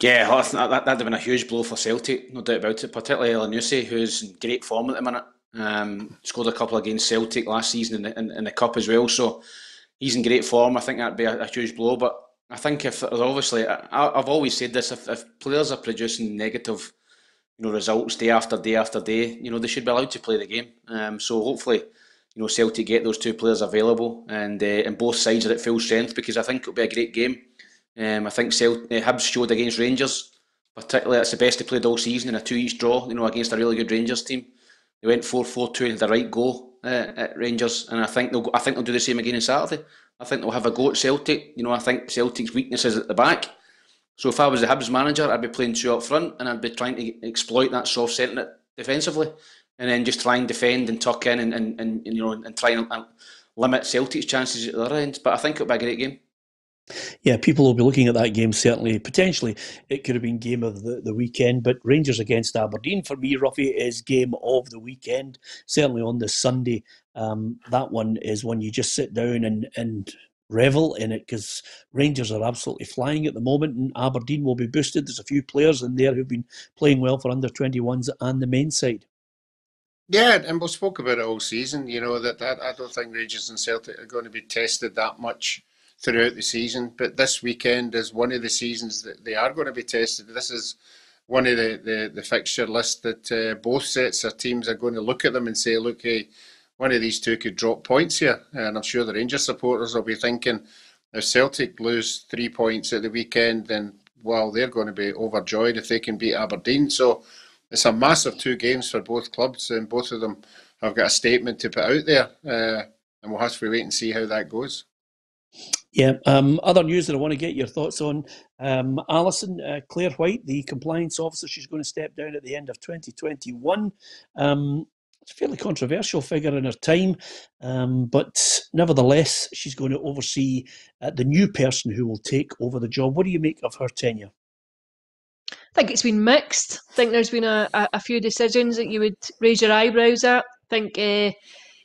Yeah, that, that'd have been a huge blow for Celtic, no doubt about it. Particularly Elyounoussi, who's in great form at the minute. Um, scored a couple against Celtic last season in the, in, in the cup as well, so he's in great form. I think that'd be a, a huge blow. But I think if obviously, I, I've always said this: if, if players are producing negative, you know, results day after day after day, you know, they should be allowed to play the game. Um, so hopefully, you know, Celtic get those two players available and uh, and both sides are at full strength because I think it'll be a great game. Um, I think Celt- uh, Hibs showed against Rangers, particularly that's the best they played all season in a two each draw. You know, against a really good Rangers team. They went 4-4-2 and had the right goal uh, at Rangers, and I think they'll go, I think they'll do the same again on Saturday. I think they'll have a go at Celtic. You know, I think Celtic's weakness is at the back. So if I was the Hibs manager, I'd be playing two up front, and I'd be trying to exploit that soft centre defensively, and then just try and defend and tuck in and, and, and you know and try and, and limit Celtic's chances at the other end. But I think it'll be a great game. Yeah, people will be looking at that game. Certainly, potentially, it could have been game of the, the weekend. But Rangers against Aberdeen for me, Roughie, is game of the weekend. Certainly on the Sunday, um, that one is when you just sit down and and revel in it because Rangers are absolutely flying at the moment, and Aberdeen will be boosted. There's a few players in there who've been playing well for under 21s and the main side. Yeah, and we spoke about it all season. You know that, that I don't think Rangers and Celtic are going to be tested that much throughout the season. But this weekend is one of the seasons that they are going to be tested. This is one of the, the, the fixture list that uh, both sets of teams are going to look at them and say, look, hey, one of these two could drop points here. And I'm sure the Rangers supporters will be thinking, if Celtic lose three points at the weekend, then well, they're going to be overjoyed if they can beat Aberdeen. So it's a massive two games for both clubs, and both of them have got a statement to put out there. Uh, and we'll have to wait and see how that goes. Yeah. Um, other news that I want to get your thoughts on. Um, Alison uh, Clare Whyte, the compliance officer, she's going to step down at the end of 2021. Um, it's a fairly controversial figure in her time, um, but nevertheless, she's going to oversee uh, the new person who will take over the job. What do you make of her tenure? I think it's been mixed. I think there's been a, a, a few decisions that you would raise your eyebrows at. I think uh,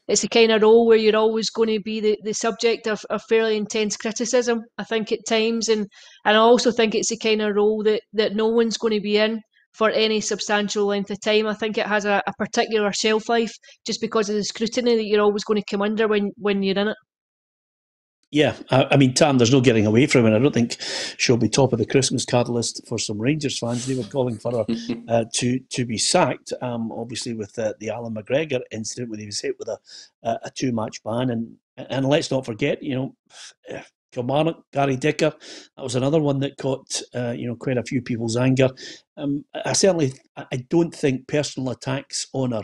it's the kind of role where you're always going to be the, the subject of, of fairly intense criticism, I think, at times. And, and I also think it's the kind of role that, that no one's going to be in for any substantial length of time. I think it has a, a particular shelf life just because of the scrutiny that you're always going to come under when, when you're in it. Yeah, I, I, mean, Tam, there's no getting away from it. I don't think she'll be top of the Christmas card list for some Rangers fans. They were calling for her (laughs) uh, to to be sacked. Um, obviously, with uh, the Allan McGregor incident, where he was hit with a a two match ban, and and let's not forget, you know, eh, Kilmarnock, Gary Dicker, that was another one that caught uh, you know quite a few people's anger. Um, I certainly, I don't think personal attacks on her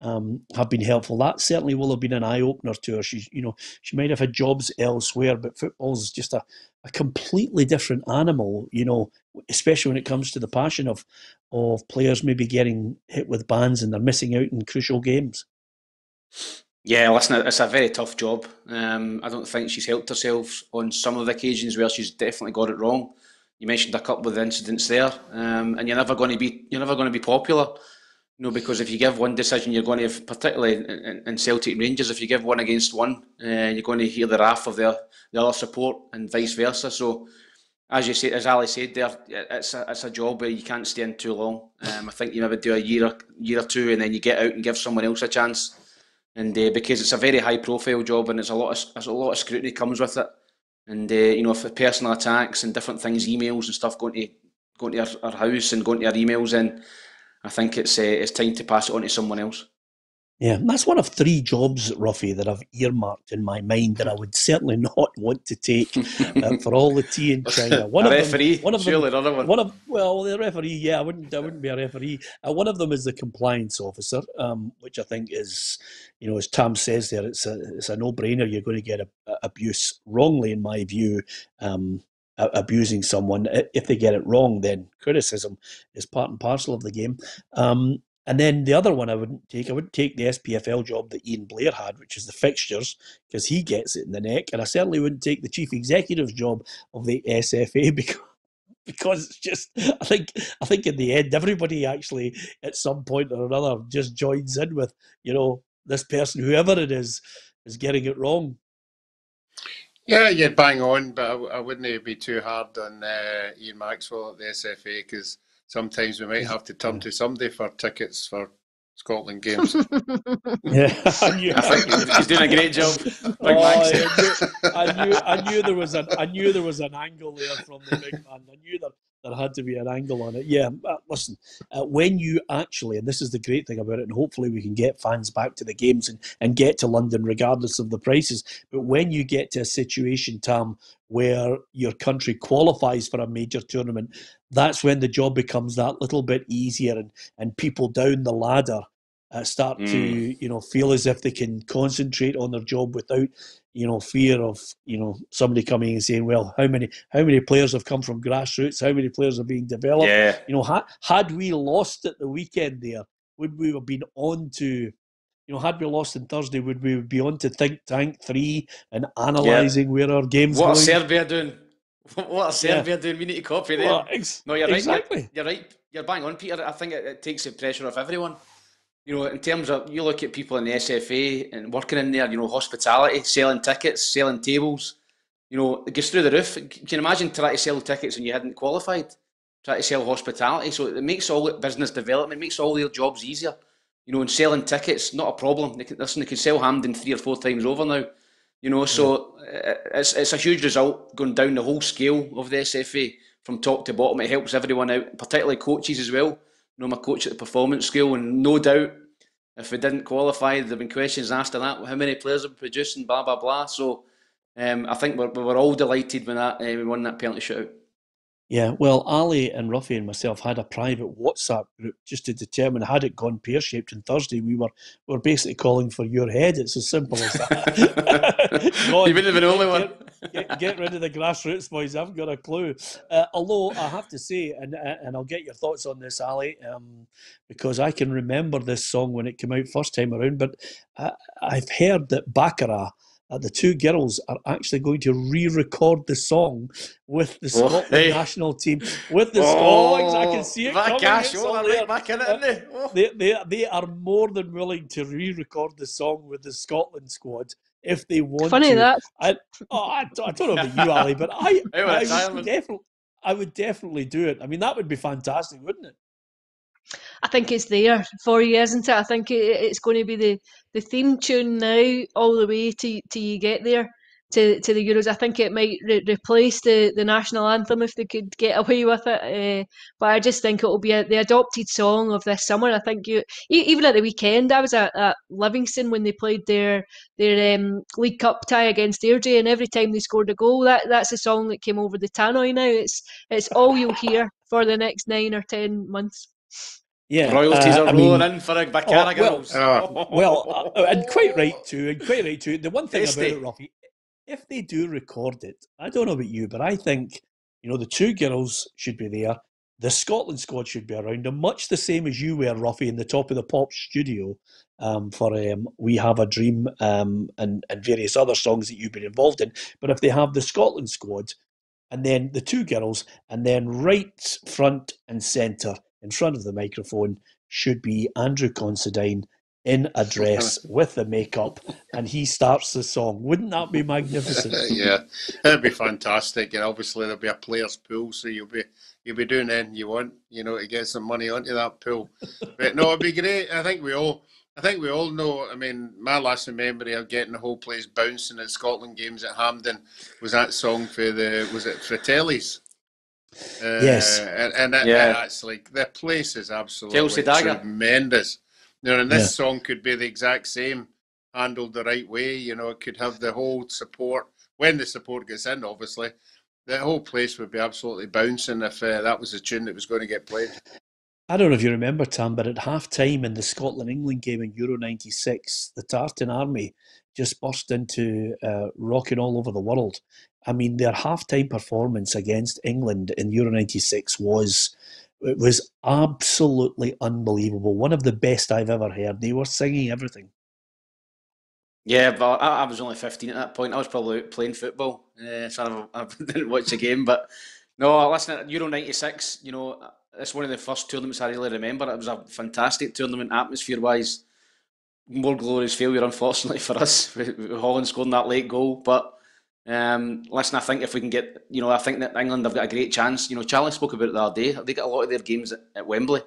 um, have been helpful. That certainly will have been an eye opener to her. She's, you know, she might have had jobs elsewhere, but football's just a, a completely different animal. You know, especially when it comes to the passion of of players maybe getting hit with bans and they're missing out in crucial games. Yeah, listen, it's a very tough job. Um, I don't think she's helped herself on some of the occasions where she's definitely got it wrong. You mentioned a couple of incidents there, um, and you're never going to be you're never going to be popular. Know, because if you give one decision, you're going to have, particularly in, in Celtic and Rangers, if you give one against one, uh, you're going to hear the wrath of the, the other support and vice versa. So, as you said, as Ali said there, it's a, it's a job where you can't stay in too long. Um, I think you maybe do a year, year or two, and then you get out and give someone else a chance. And uh, because it's a very high profile job, and there's a lot of there's a lot of scrutiny comes with it. And uh, you know, if personal attacks and different things, emails and stuff going to going to our, our house and going to our emails in I think it's uh, it's time to pass it on to someone else. Yeah, that's one of three jobs, Roughie, that I've earmarked in my mind that I would certainly (laughs) not want to take uh, (laughs) for all the tea in China. (laughs) One a of referee, them, one of surely them, another one. one of well, the referee, yeah, I wouldn't, I wouldn't be a referee. Uh, one of them is the compliance officer, um, which I think is, you know, as Tam says there, it's a it's a no brainer. You're going to get a, a abuse wrongly, in my view. Um, abusing someone. If they get it wrong, then criticism is part and parcel of the game. Um, and then the other one I wouldn't take, I wouldn't take the SPFL job that Iain Blair had, which is the fixtures, because he gets it in the neck. And I certainly wouldn't take the chief executive's job of the SFA (laughs) because because it's just I think I think in the end everybody actually at some point or another just joins in with you know this person whoever it is is getting it wrong yeah, you're bang on, but I, I wouldn't be too hard on uh, Ian Maxwell at the SFA because sometimes we might have to turn to somebody for tickets for Scotland games. (laughs) yeah, (laughs) I, knew, I think (laughs) he's doing a great job. Oh, I, knew, I, knew, I knew there was an I knew there was an angle there from the big man. I knew that there had to be an angle on it. Yeah, uh, listen, uh, when you actually, and this is the great thing about it, and hopefully we can get fans back to the games and, and get to London regardless of the prices. But when you get to a situation, Tam, where your country qualifies for a major tournament, that's when the job becomes that little bit easier and, and people down the ladder uh, start mm. to you know feel as if they can concentrate on their job without you know fear of you know somebody coming and saying well how many how many players have come from grassroots how many players are being developed yeah. you know ha- had we lost at the weekend there would we have been on to you know had we lost on thursday would we be on to think tank 3 and analysing yeah. where our games what going? serbia doing (laughs) what are serbia yeah. doing we need to copy them well, ex- no you're right exactly. you're right you're bang on peter i think it, it takes the pressure off everyone you know, in terms of you look at people in the SFA and working in there, you know, hospitality, selling tickets, selling tables, you know, it goes through the roof. Can you imagine trying to sell tickets when you hadn't qualified? Try to sell hospitality, so it makes all business development, makes all their jobs easier. You know, and selling tickets not a problem. They can, listen, they can sell Hampden three or four times over now. You know, so yeah. Uh, it's it's a huge result going down the whole scale of the SFA from top to bottom. It helps everyone out, particularly coaches as well You know, my coach at the performance school, and no doubt if we didn't qualify, there've been questions asked on that. How many players have produced and blah blah blah. So um, I think we're, we were all delighted when that uh, we won that penalty shootout. Yeah, well, Ali and Roughie and myself had a private WhatsApp group just to determine had it gone pear shaped on Thursday. We were we were basically calling for your head. It's as simple as that. (laughs) (laughs) You've been the only one. Get, get, rid of the grassroots boys. I've got a clue. Uh, although I have to say, and uh, and I'll get your thoughts on this, Ali, um, because I can remember this song when it came out first time around. But uh, I've heard that Baccara the two girls are actually going to re-record the song with the oh, Scotland hey. national team. With the oh, oh I can see it coming. Cash, oh, right back in it, uh, oh. they, they, they are more than willing to re-record the song with the Scotland squad if they want Funny to. that. I, oh, I, I, don't know about you, Ali, but I, (laughs) I, would definitely, I would definitely do it. I mean, that would be fantastic, wouldn't it? I think it's there for you, isn't it? I think it, it's going to be the, the theme tune now all the way to, to you get there to, to the Euros. I think it might re- replace the, the national anthem if they could get away (laughs) with it. Uh, but I just think it will be a, the adopted song of this summer. I think you even at the weekend I was at, at Livingston when they played their their um, League Cup tie against Airdrie, and every time they scored a goal, that that's a song that came over the tannoy. Now it's it's all you'll hear for the next nine or ten months. Yeah, royalties uh, are I rolling mean, in for a Baccara oh, girls. Well, well uh, and quite right too, and quite right too. The one thing about it, Rocky, if they do record it, I don't know about you, but I think you know the two girls should be there. The Scotland squad should be around them, much the same as you were, Roughie, in the top of the pop studio um, for um, "We Have a Dream" um, and and various other songs that you've been involved in. But if they have the Scotland squad, and then the two girls, and then right front and centre in front of the microphone should be Andrew Considine in a dress (laughs) with the makeup and he starts the song. Wouldn't that be magnificent? (laughs) yeah, it'd be fantastic. And obviously there'll be a players pool, so you'll be you'll be doing anything you want, you know, to get some money onto that pool. But no, it'd be great. I think we all I think we all know. I mean, my last memory of getting the whole place bouncing at Scotland games at Hampden was that song for the was it Fratellis? Uh, yes, and, and, it, yeah. actually the place is absolutely tremendous. You know, and this yeah. song could be the exact same, handled the right way. You know, it could have the whole support when the support gets in. Obviously, the whole place would be absolutely bouncing if uh, that was the tune that was going to get played. I don't know if you remember, Tam, but at half time in the Scotland England game in Euro 96, the Tartan Army just burst into uh, rocking all over the world. I mean, their half time performance against England in Euro 96 was. It was absolutely unbelievable. One of the best I've ever heard. They were singing everything. Yeah, but I, I was only 15 at that point. I was probably playing football, uh, so I, I (laughs) didn't watch the game. But no, listen, Euro 96, you know, it's one of the first tournaments I really remember. It was a fantastic tournament, atmosphere wise. More glorious failure, unfortunately, (laughs) for us, Holland scoring that late goal. But um, listen, I think if we can get, you know, I think that England have got a great chance. You know, Charlie spoke about it the other day. They get a lot of their games at, at Wembley.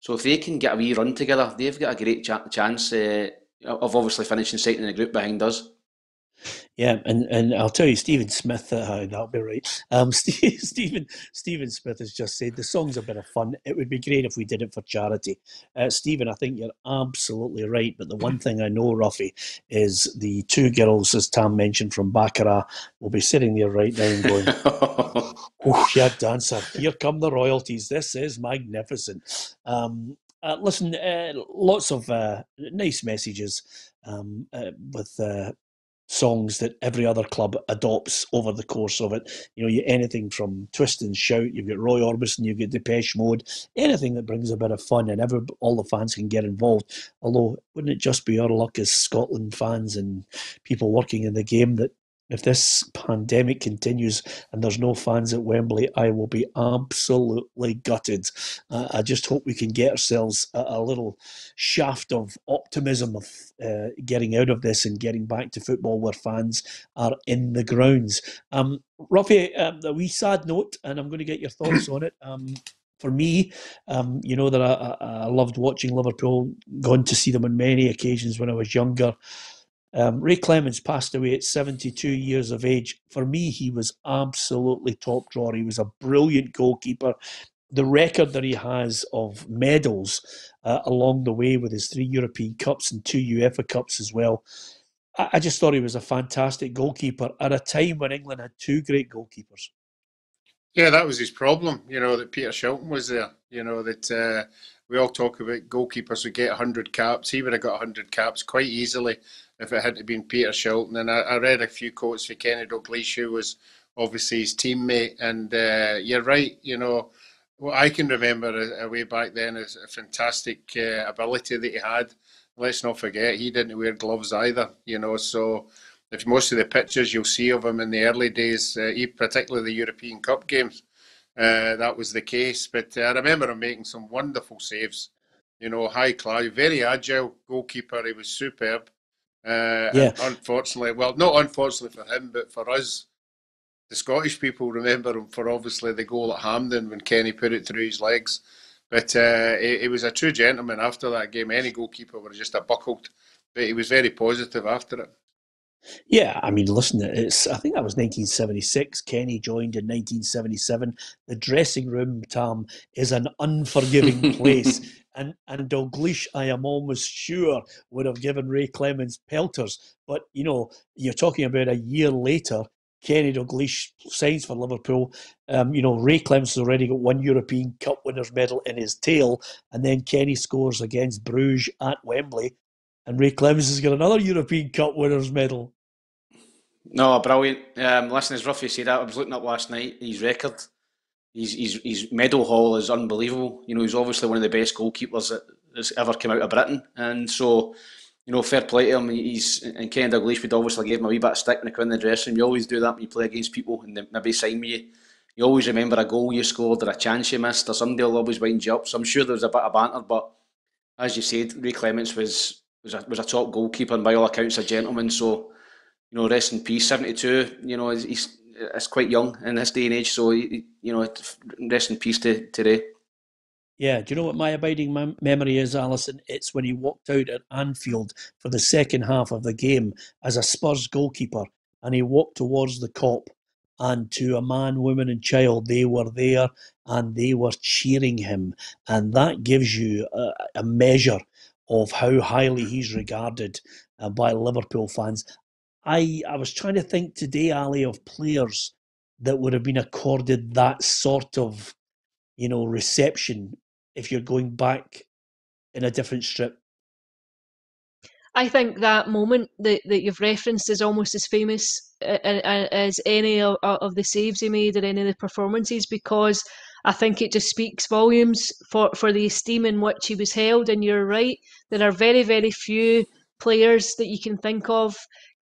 So if they can get a wee run together, they've got a great ch- chance uh, of obviously finishing second in the group behind us. Yeah, and, and I'll tell you, Stephen Smith, uh, (laughs) that'll be right. Um, (laughs) Stephen Stephen Smith has just said the song's a bit of fun. It would be great if we did it for charity. Uh, Stephen, I think you're absolutely right. But the one thing I know, Roughie, is the two girls, as Tam mentioned from Baccara, will be sitting there right now going, (laughs) "Oh, yeah, dancer! Here come the royalties. This is magnificent." Um, uh, listen, uh, lots of uh, nice messages um, uh, with uh, songs that every other club adopts over the course of it. You know, you anything from Twist and Shout, you've got Roy Orbison, you've got Depeche Mode, anything that brings a bit of fun and every all the fans can get involved. Although, wouldn't it just be our luck as Scotland fans and people working in the game that if this pandemic continues and there's no fans at Wembley, I will be absolutely gutted. Uh, I just hope we can get ourselves a, a little shaft of optimism of uh, getting out of this and getting back to football where fans are in the grounds. Um, Roughie, um, a wee sad note, and I'm going to get your thoughts on it. Um, for me, um, you know that I, I, loved watching Liverpool, gone to see them on many occasions when I was younger. Um, Ray Clemence passed away at 72 years of age. For me, he was absolutely top drawer. He was a brilliant goalkeeper. The record that he has of medals uh, along the way with his three European Cups and two UEFA Cups as well. I, I just thought he was a fantastic goalkeeper at a time when England had two great goalkeepers. Yeah, that was his problem. You know that Peter Shilton was there. You know that uh, we all talk about goalkeepers who get hundred caps. He would have got hundred caps quite easily if it hadn't been Peter Shilton. And I, I read a few quotes for Kenny Dalglish, who was obviously his teammate. And uh, you're right. You know what I can remember a way back then is a fantastic uh, ability that he had. Let's not forget he didn't wear gloves either. You know so if most of the pictures you'll see of him in the early days, uh, particularly the European Cup games, uh, that was the case. But uh, I remember him making some wonderful saves. You know, high class, very agile goalkeeper. He was superb. Uh, yeah. Unfortunately, well, not unfortunately for him, but for us, the Scottish people remember him for obviously the goal at Hampden when Kenny put it through his legs. But uh, he, he, was a true gentleman after that game. Any goalkeeper would have just a buckled, but he was very positive after it. Yeah, I mean, listen, it's I think that was 1976. Kenny joined in 1977. The dressing room, Tam, is an unforgiving place. (laughs) And and Dalglish, I am almost sure, would have given Ray Clemence pelters. But you know, you're talking about a year later. Kenny Dalglish signs for Liverpool. Um, you know, Ray Clemence has already got one European Cup winners' medal in his tail, and then Kenny scores against Bruges at Wembley and Ray Clemence has got another European Cup winners medal. No, brilliant. Um, listen, as Ruffy said, that I was looking up last night. His record, his, his his medal haul is unbelievable. You know, he's obviously one of the best goalkeepers that has ever come out of Britain, and so you know, fair play to him. He's and Ken Dalglish would obviously give him a wee bit of stick when he come in the dressing room. You always do that when you play against people and they maybe sign with you. You always remember a goal you scored or a chance you missed or somebody will always wind you up. So I'm sure there was a bit of banter, but as you said, Ray Clemence was was a, was a top goalkeeper and by all accounts a gentleman. So, you know, rest in peace. Seventy two. You know, he's, he's, quite young in this day and age. So, he, you know, rest in peace to today. Yeah, do you know what my abiding mem- memory is, Alison? It's when he walked out at Anfield for the second half of the game as a Spurs goalkeeper, and he walked towards the Kop, and to a man, woman, and child, they were there and they were cheering him, and that gives you a, a measure of how highly he's regarded uh, by Liverpool fans. I I was trying to think today, Ali, of players that would have been accorded that sort of, you know, reception if you're going back in a different strip. I think that moment that, that you've referenced is almost as famous uh, uh, uh, as any of, of the saves he made or any of the performances because I think it just speaks volumes for, for the esteem in which he was held. And you're right, there are very, very few players that you can think of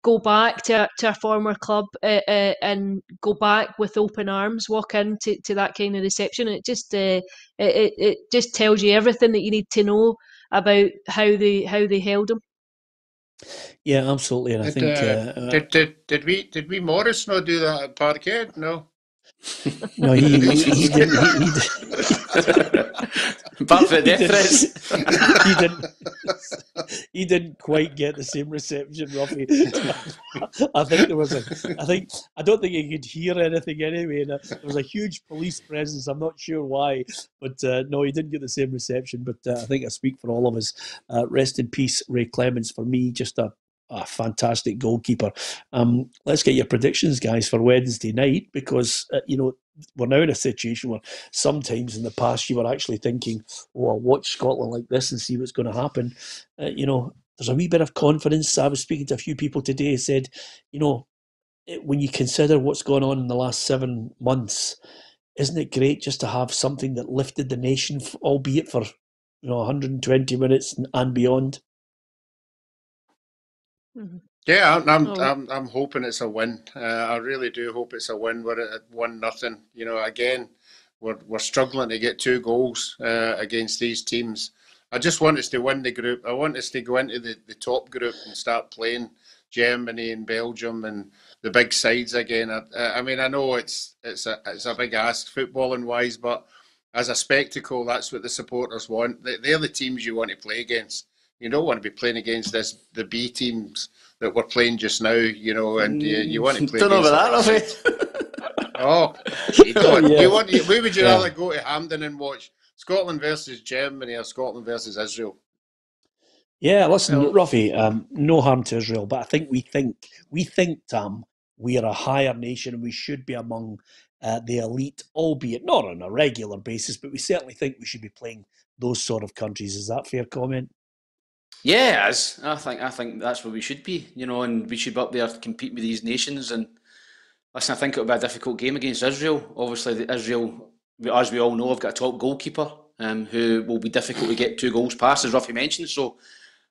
go back to, to a former club uh, uh, and go back with open arms, walk into to that kind of reception. It just uh, it, it just tells you everything that you need to know about how they how they held him. Yeah, absolutely, and I think uh, uh, did, did did we did we Morris not do that at Parkhead? No no, he, he, he (laughs) didn't. He, he but for difference, he didn't. He didn't quite get the same reception, Roughie. I think there was a. I think I don't think he could hear anything anyway. there was a huge police presence. I'm not sure why, but uh, no, he didn't get the same reception. But uh, I think I speak for all of us. Uh, rest in peace, Ray Clemence. For me, just a a fantastic goalkeeper. Um, let's get your predictions, guys, for Wednesday night because uh, you know we're now in a situation where sometimes in the past you were actually thinking, "Oh, watch Scotland like this and see what's going to happen." Uh, you know, there's a wee bit of confidence. I was speaking to a few people today. Said, you know, when you consider what's gone on in the last seven months, isn't it great just to have something that lifted the nation, albeit for you know 120 minutes and beyond? Mm-hmm. Yeah, I'm I'm, oh. I'm I'm hoping it's a win. Uh, I really do hope it's a win. We're at one nothing. You know, again, we're we're struggling to get two goals uh, against these teams. I just want us to win the group. I want us to go into the, the top group and start playing Germany and Belgium and the big sides again. I, I mean, I know it's it's a it's a big ask footballing wise, but as a spectacle, that's what the supporters want. They're the teams you want to play against. You don't want to be playing against this the B teams that we're playing just now, you know, and you, you want to play. Don't know about that, (laughs) oh, you don't. yeah. you want, you, where would you yeah. rather go to Hampden and watch Scotland versus Germany or Scotland versus Israel? Yeah, listen, well, Roughie, um, no harm to Israel, but I think we think we think, Tam, we are a higher nation and we should be among uh, the elite, albeit not on a regular basis, but we certainly think we should be playing those sort of countries. Is that fair comment? Yeah, as I think I think that's where we should be, you know, and we should be up there to compete with these nations. And listen, I think it'll be a difficult game against Israel. Obviously, the Israel, as we all know, have got a top goalkeeper um, who will be difficult to get two goals past, as Roughie mentioned. So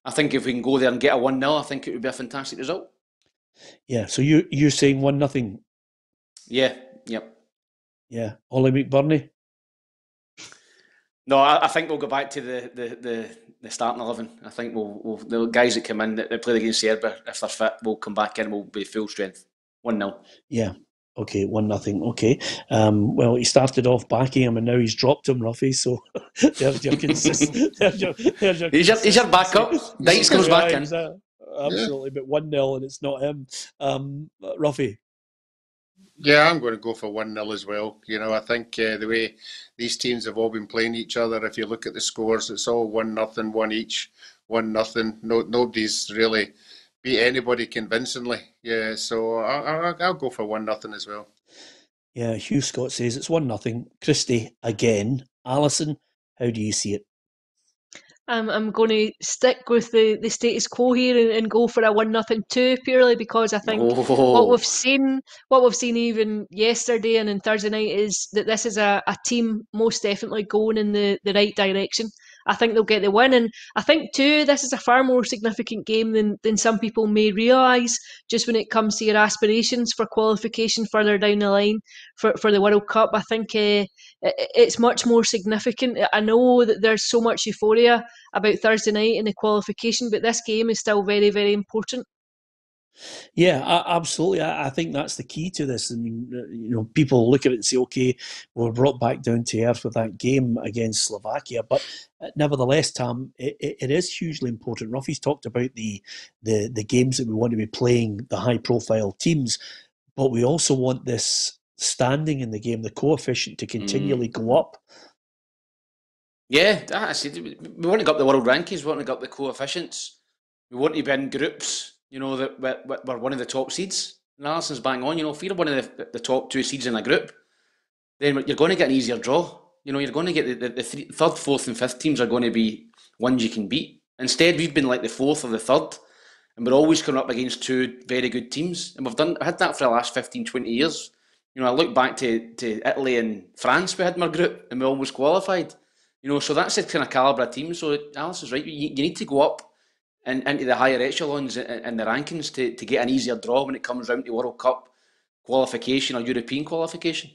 I think if we can go there and get a 1 0, I think it would be a fantastic result. Yeah, so you, you're saying 1 nothing. Yeah, yep. Yeah, Ollie McBurnie? No, I, I, think we'll go back to the, the, the, the starting 11. I think we'll, we'll, the guys that come in that, that play against Serbia, if they're fit, we'll come back in and will be full strength. 1 0. Yeah, Okay, one nothing. Okay. Um, well, he started off backing him, and now he's dropped him, Roughie. So (laughs) there's your consist. (laughs) there's your, there's your he's, your, he's your backup. Dykes comes back in. Absolutely, but one 0 and it's not him. Um, Roughie. Yeah, I'm going to go for one 0 as well. You know, I think uh, the way these teams have all been playing each other, if you look at the scores, it's all one nothing, one each, one nothing. No, nobody's really beat anybody convincingly. Yeah, so I, will go for one nothing as well. Yeah, Hugh Scott says it's one nothing. Christy again. Alison, how do you see it? Um, I'm going to stick with the, the status quo here and, and go for a one nothing two purely because I think oh. what we've seen, what we've seen even yesterday and in Thursday night is that this is a, a team most definitely going in the, the right direction. I think they'll get the win. And I think, too, this is a far more significant game than, than some people may realise, just when it comes to your aspirations for qualification further down the line for, for the World Cup. I think uh, it's much more significant. I know that there's so much euphoria about Thursday night in the qualification, but this game is still very, very important. Yeah, absolutely. I, think that's the key to this. I mean, uh, you know, people look at it and say, okay, we we're brought back down to earth with that game against Slovakia, but uh, nevertheless, Tam, it, it is hugely important. Roughie's talked about the, the the games that we want to be playing, the high profile teams, but we also want this standing in the game, the coefficient to continually mm. go up. Yeah, I see. We want to go up the world rankings. We want to go up the coefficients. We want to be in groups you know, that we're one of the top seeds. And Alison's bang on. You know, if you're one of the, the top two seeds in a group, then you're going to get an easier draw. You know, you're going to get the, the, the three, third, fourth, and fifth teams are going to be ones you can beat. Instead, we've been like the fourth or the third, and we're always coming up against two very good teams. And we've done had that for the last 15, 20 years. You know, I look back to, to Italy and France, we had our group, and we almost qualified. You know, so that's the kind of calibre of team. So Alice is right. You, you need to go up in, into the higher echelons in, the rankings to, to get an easier draw when it comes round to World Cup qualification or European qualification.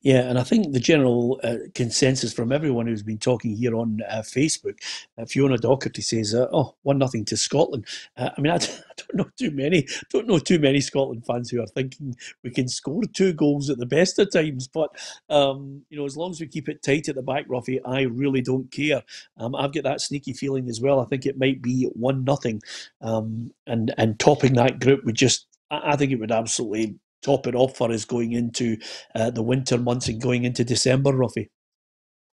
Yeah, and I think the general uh, consensus from everyone who's been talking here on uh, Facebook, uh, Fiona Docherty says, uh, "Oh, one nothing to Scotland." Uh, I mean, (laughs) I, don't know too many, don't know too many Scotland fans who are thinking we can score two goals at the best of times. But um, you know, as long as we keep it tight at the back, Roughie, I really don't care. Um, I've got that sneaky feeling as well. I think it might be one nothing, um, and and topping that group would just, I think it would absolutely top it off for us going into uh, the winter months and going into December, Roughie?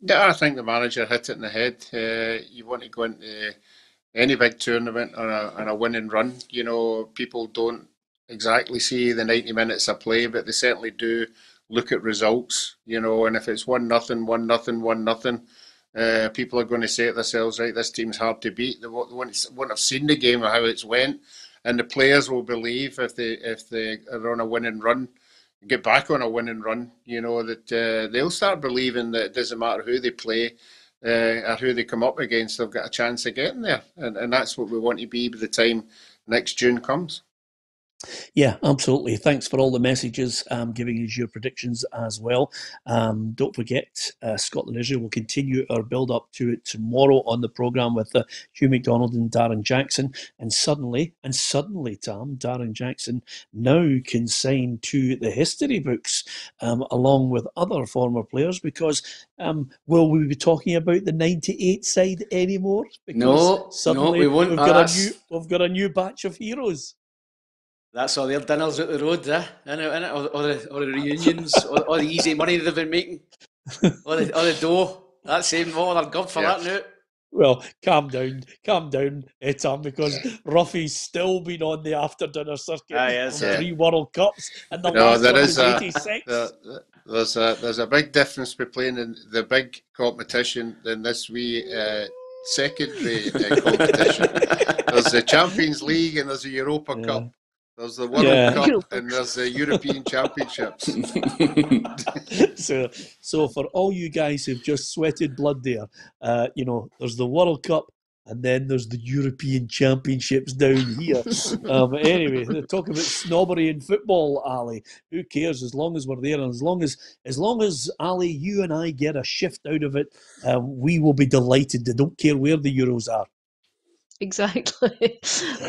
Yeah, I think the manager hit it in the head. Uh, you want to go into any big tournament on a, on a winning run. You know, people don't exactly see the 90 minutes of play, but they certainly do look at results, you know, and if it's one nothing, one nothing, one nothing, uh, people are going to say to themselves, right, this team's hard to beat. They won't, won't have seen the game or how it's went and the players will believe if they if they are on a winning run, get back on a winning run. You know that uh, they'll start believing that it doesn't matter who they play. Uh, or who they come up against, they've got a chance of getting there, and, and that's what we want to be by the time next June comes. Yeah, absolutely. Thanks for all the messages, um, giving us your predictions as well. Um, don't forget, uh, Scotland Israel will continue our build up to it tomorrow on the programme with uh, Hugh McDonald and Darren Jackson. And suddenly, and suddenly, Tam, Darren Jackson now can sign to the history books um, along with other former players because um, will we be talking about the 98 side anymore? Because no, suddenly no, we won't. We've got, a new, we've got a new batch of heroes. That's all their dinners at the road, eh? Innit, innit? Or, or, the, or the reunions, or, or, the easy money they've been making, or the, or the dough. That's same. Oh, they're good for yeah. that now. Well, calm down, calm down, uh, Tam, because Roughie's still been on the after dinner circuit. Ah, yes, yeah. Three World Cups, and the No, last there one is was a- 86. There's a there's a big difference between the, the big competition than this wee uh, secondary uh, competition. (laughs) there's the Champions League and there's the Europa Yeah. Cup. There's the World Yeah. Cup and there's the European Championships. (laughs) (laughs) so, so for all you guys who've just sweated blood there, uh, you know, there's the World Cup and then there's the European Championships down here. (laughs) um, anyway, they're talking about snobbery in football, Ali. Who cares? As long as we're there, and as long as, as long as Ali, you and I get a shift out of it, um, we will be delighted. They don't care where the Euros are. Exactly,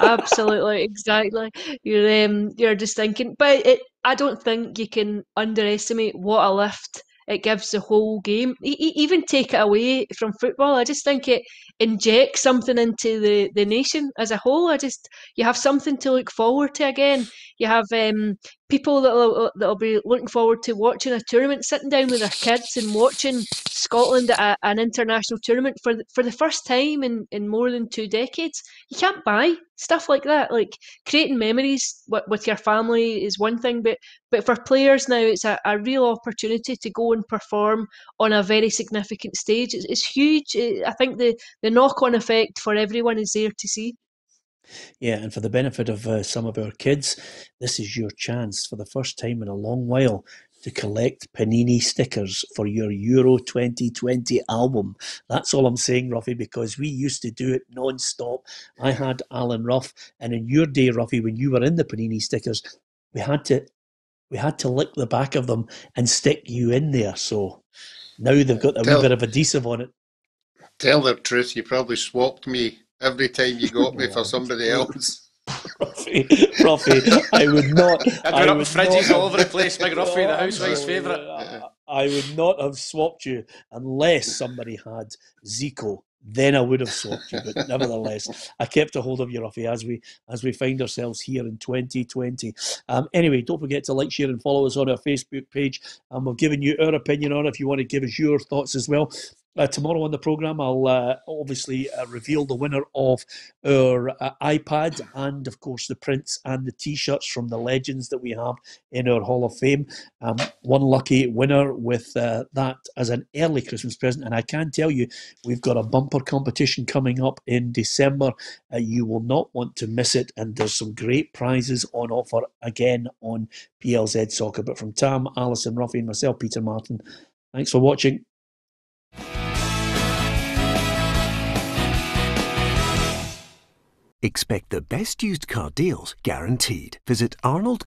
absolutely, exactly. You're um, you're just thinking, but it. I don't think you can underestimate what a lift it gives the whole game. E- even take it away from football, I just think it injects something into the the nation as a whole. I just you have something to look forward to again. You have um, people that'll uh, that'll be looking forward to watching a tournament, sitting down with their kids and watching Scotland at a, an international tournament for the, for the first time in, in more than two decades. You can't buy stuff like that. Like creating memories with, with your family is one thing, but but for players now, it's a, a real opportunity to go and perform on a very significant stage. It's, it's huge. I think the the knock on effect for everyone is there to see. Yeah, and for the benefit of uh, some of our kids, this is your chance for the first time in a long while to collect Panini stickers for your Euro 2020 album. That's all I'm saying, Roughie, because we used to do it non-stop. I had Alan Rough, and in your day, Roughie, when you were in the Panini stickers, we had to we had to lick the back of them and stick you in there. So now they've got a wee bit of adhesive on it. Tell the truth, you probably swapped me every time you got me for (laughs) somebody else. Roughie, Roughie, I would not. (laughs) I'd I been up fridges not all over the place. Big (laughs) Roughie, the Oh, housewife's favourite. I- I would not have swapped you unless somebody had Zico. Then I would have swapped you. But nevertheless, I kept a hold of you, Roughie, as we as we find ourselves here in 2020. Um, anyway, don't forget to like, share, and follow us on our Facebook page. And we've given you our opinion on it. If you want to give us your thoughts as well. Uh, tomorrow on the program, I'll uh, obviously uh, reveal the winner of our uh, iPad and, of course, the prints and the T-shirts from the legends that we have in our Hall of Fame. Um, one lucky winner with uh, that as an early Christmas present, and I can tell you, we've got a bumper competition coming up in December. Uh, you will not want to miss it, and there's some great prizes on offer again on PLZ Soccer. But from Tam, Alison, Roughie, and myself, Peter Martin, thanks for watching. Expect the best used car deals guaranteed. Visit Arnold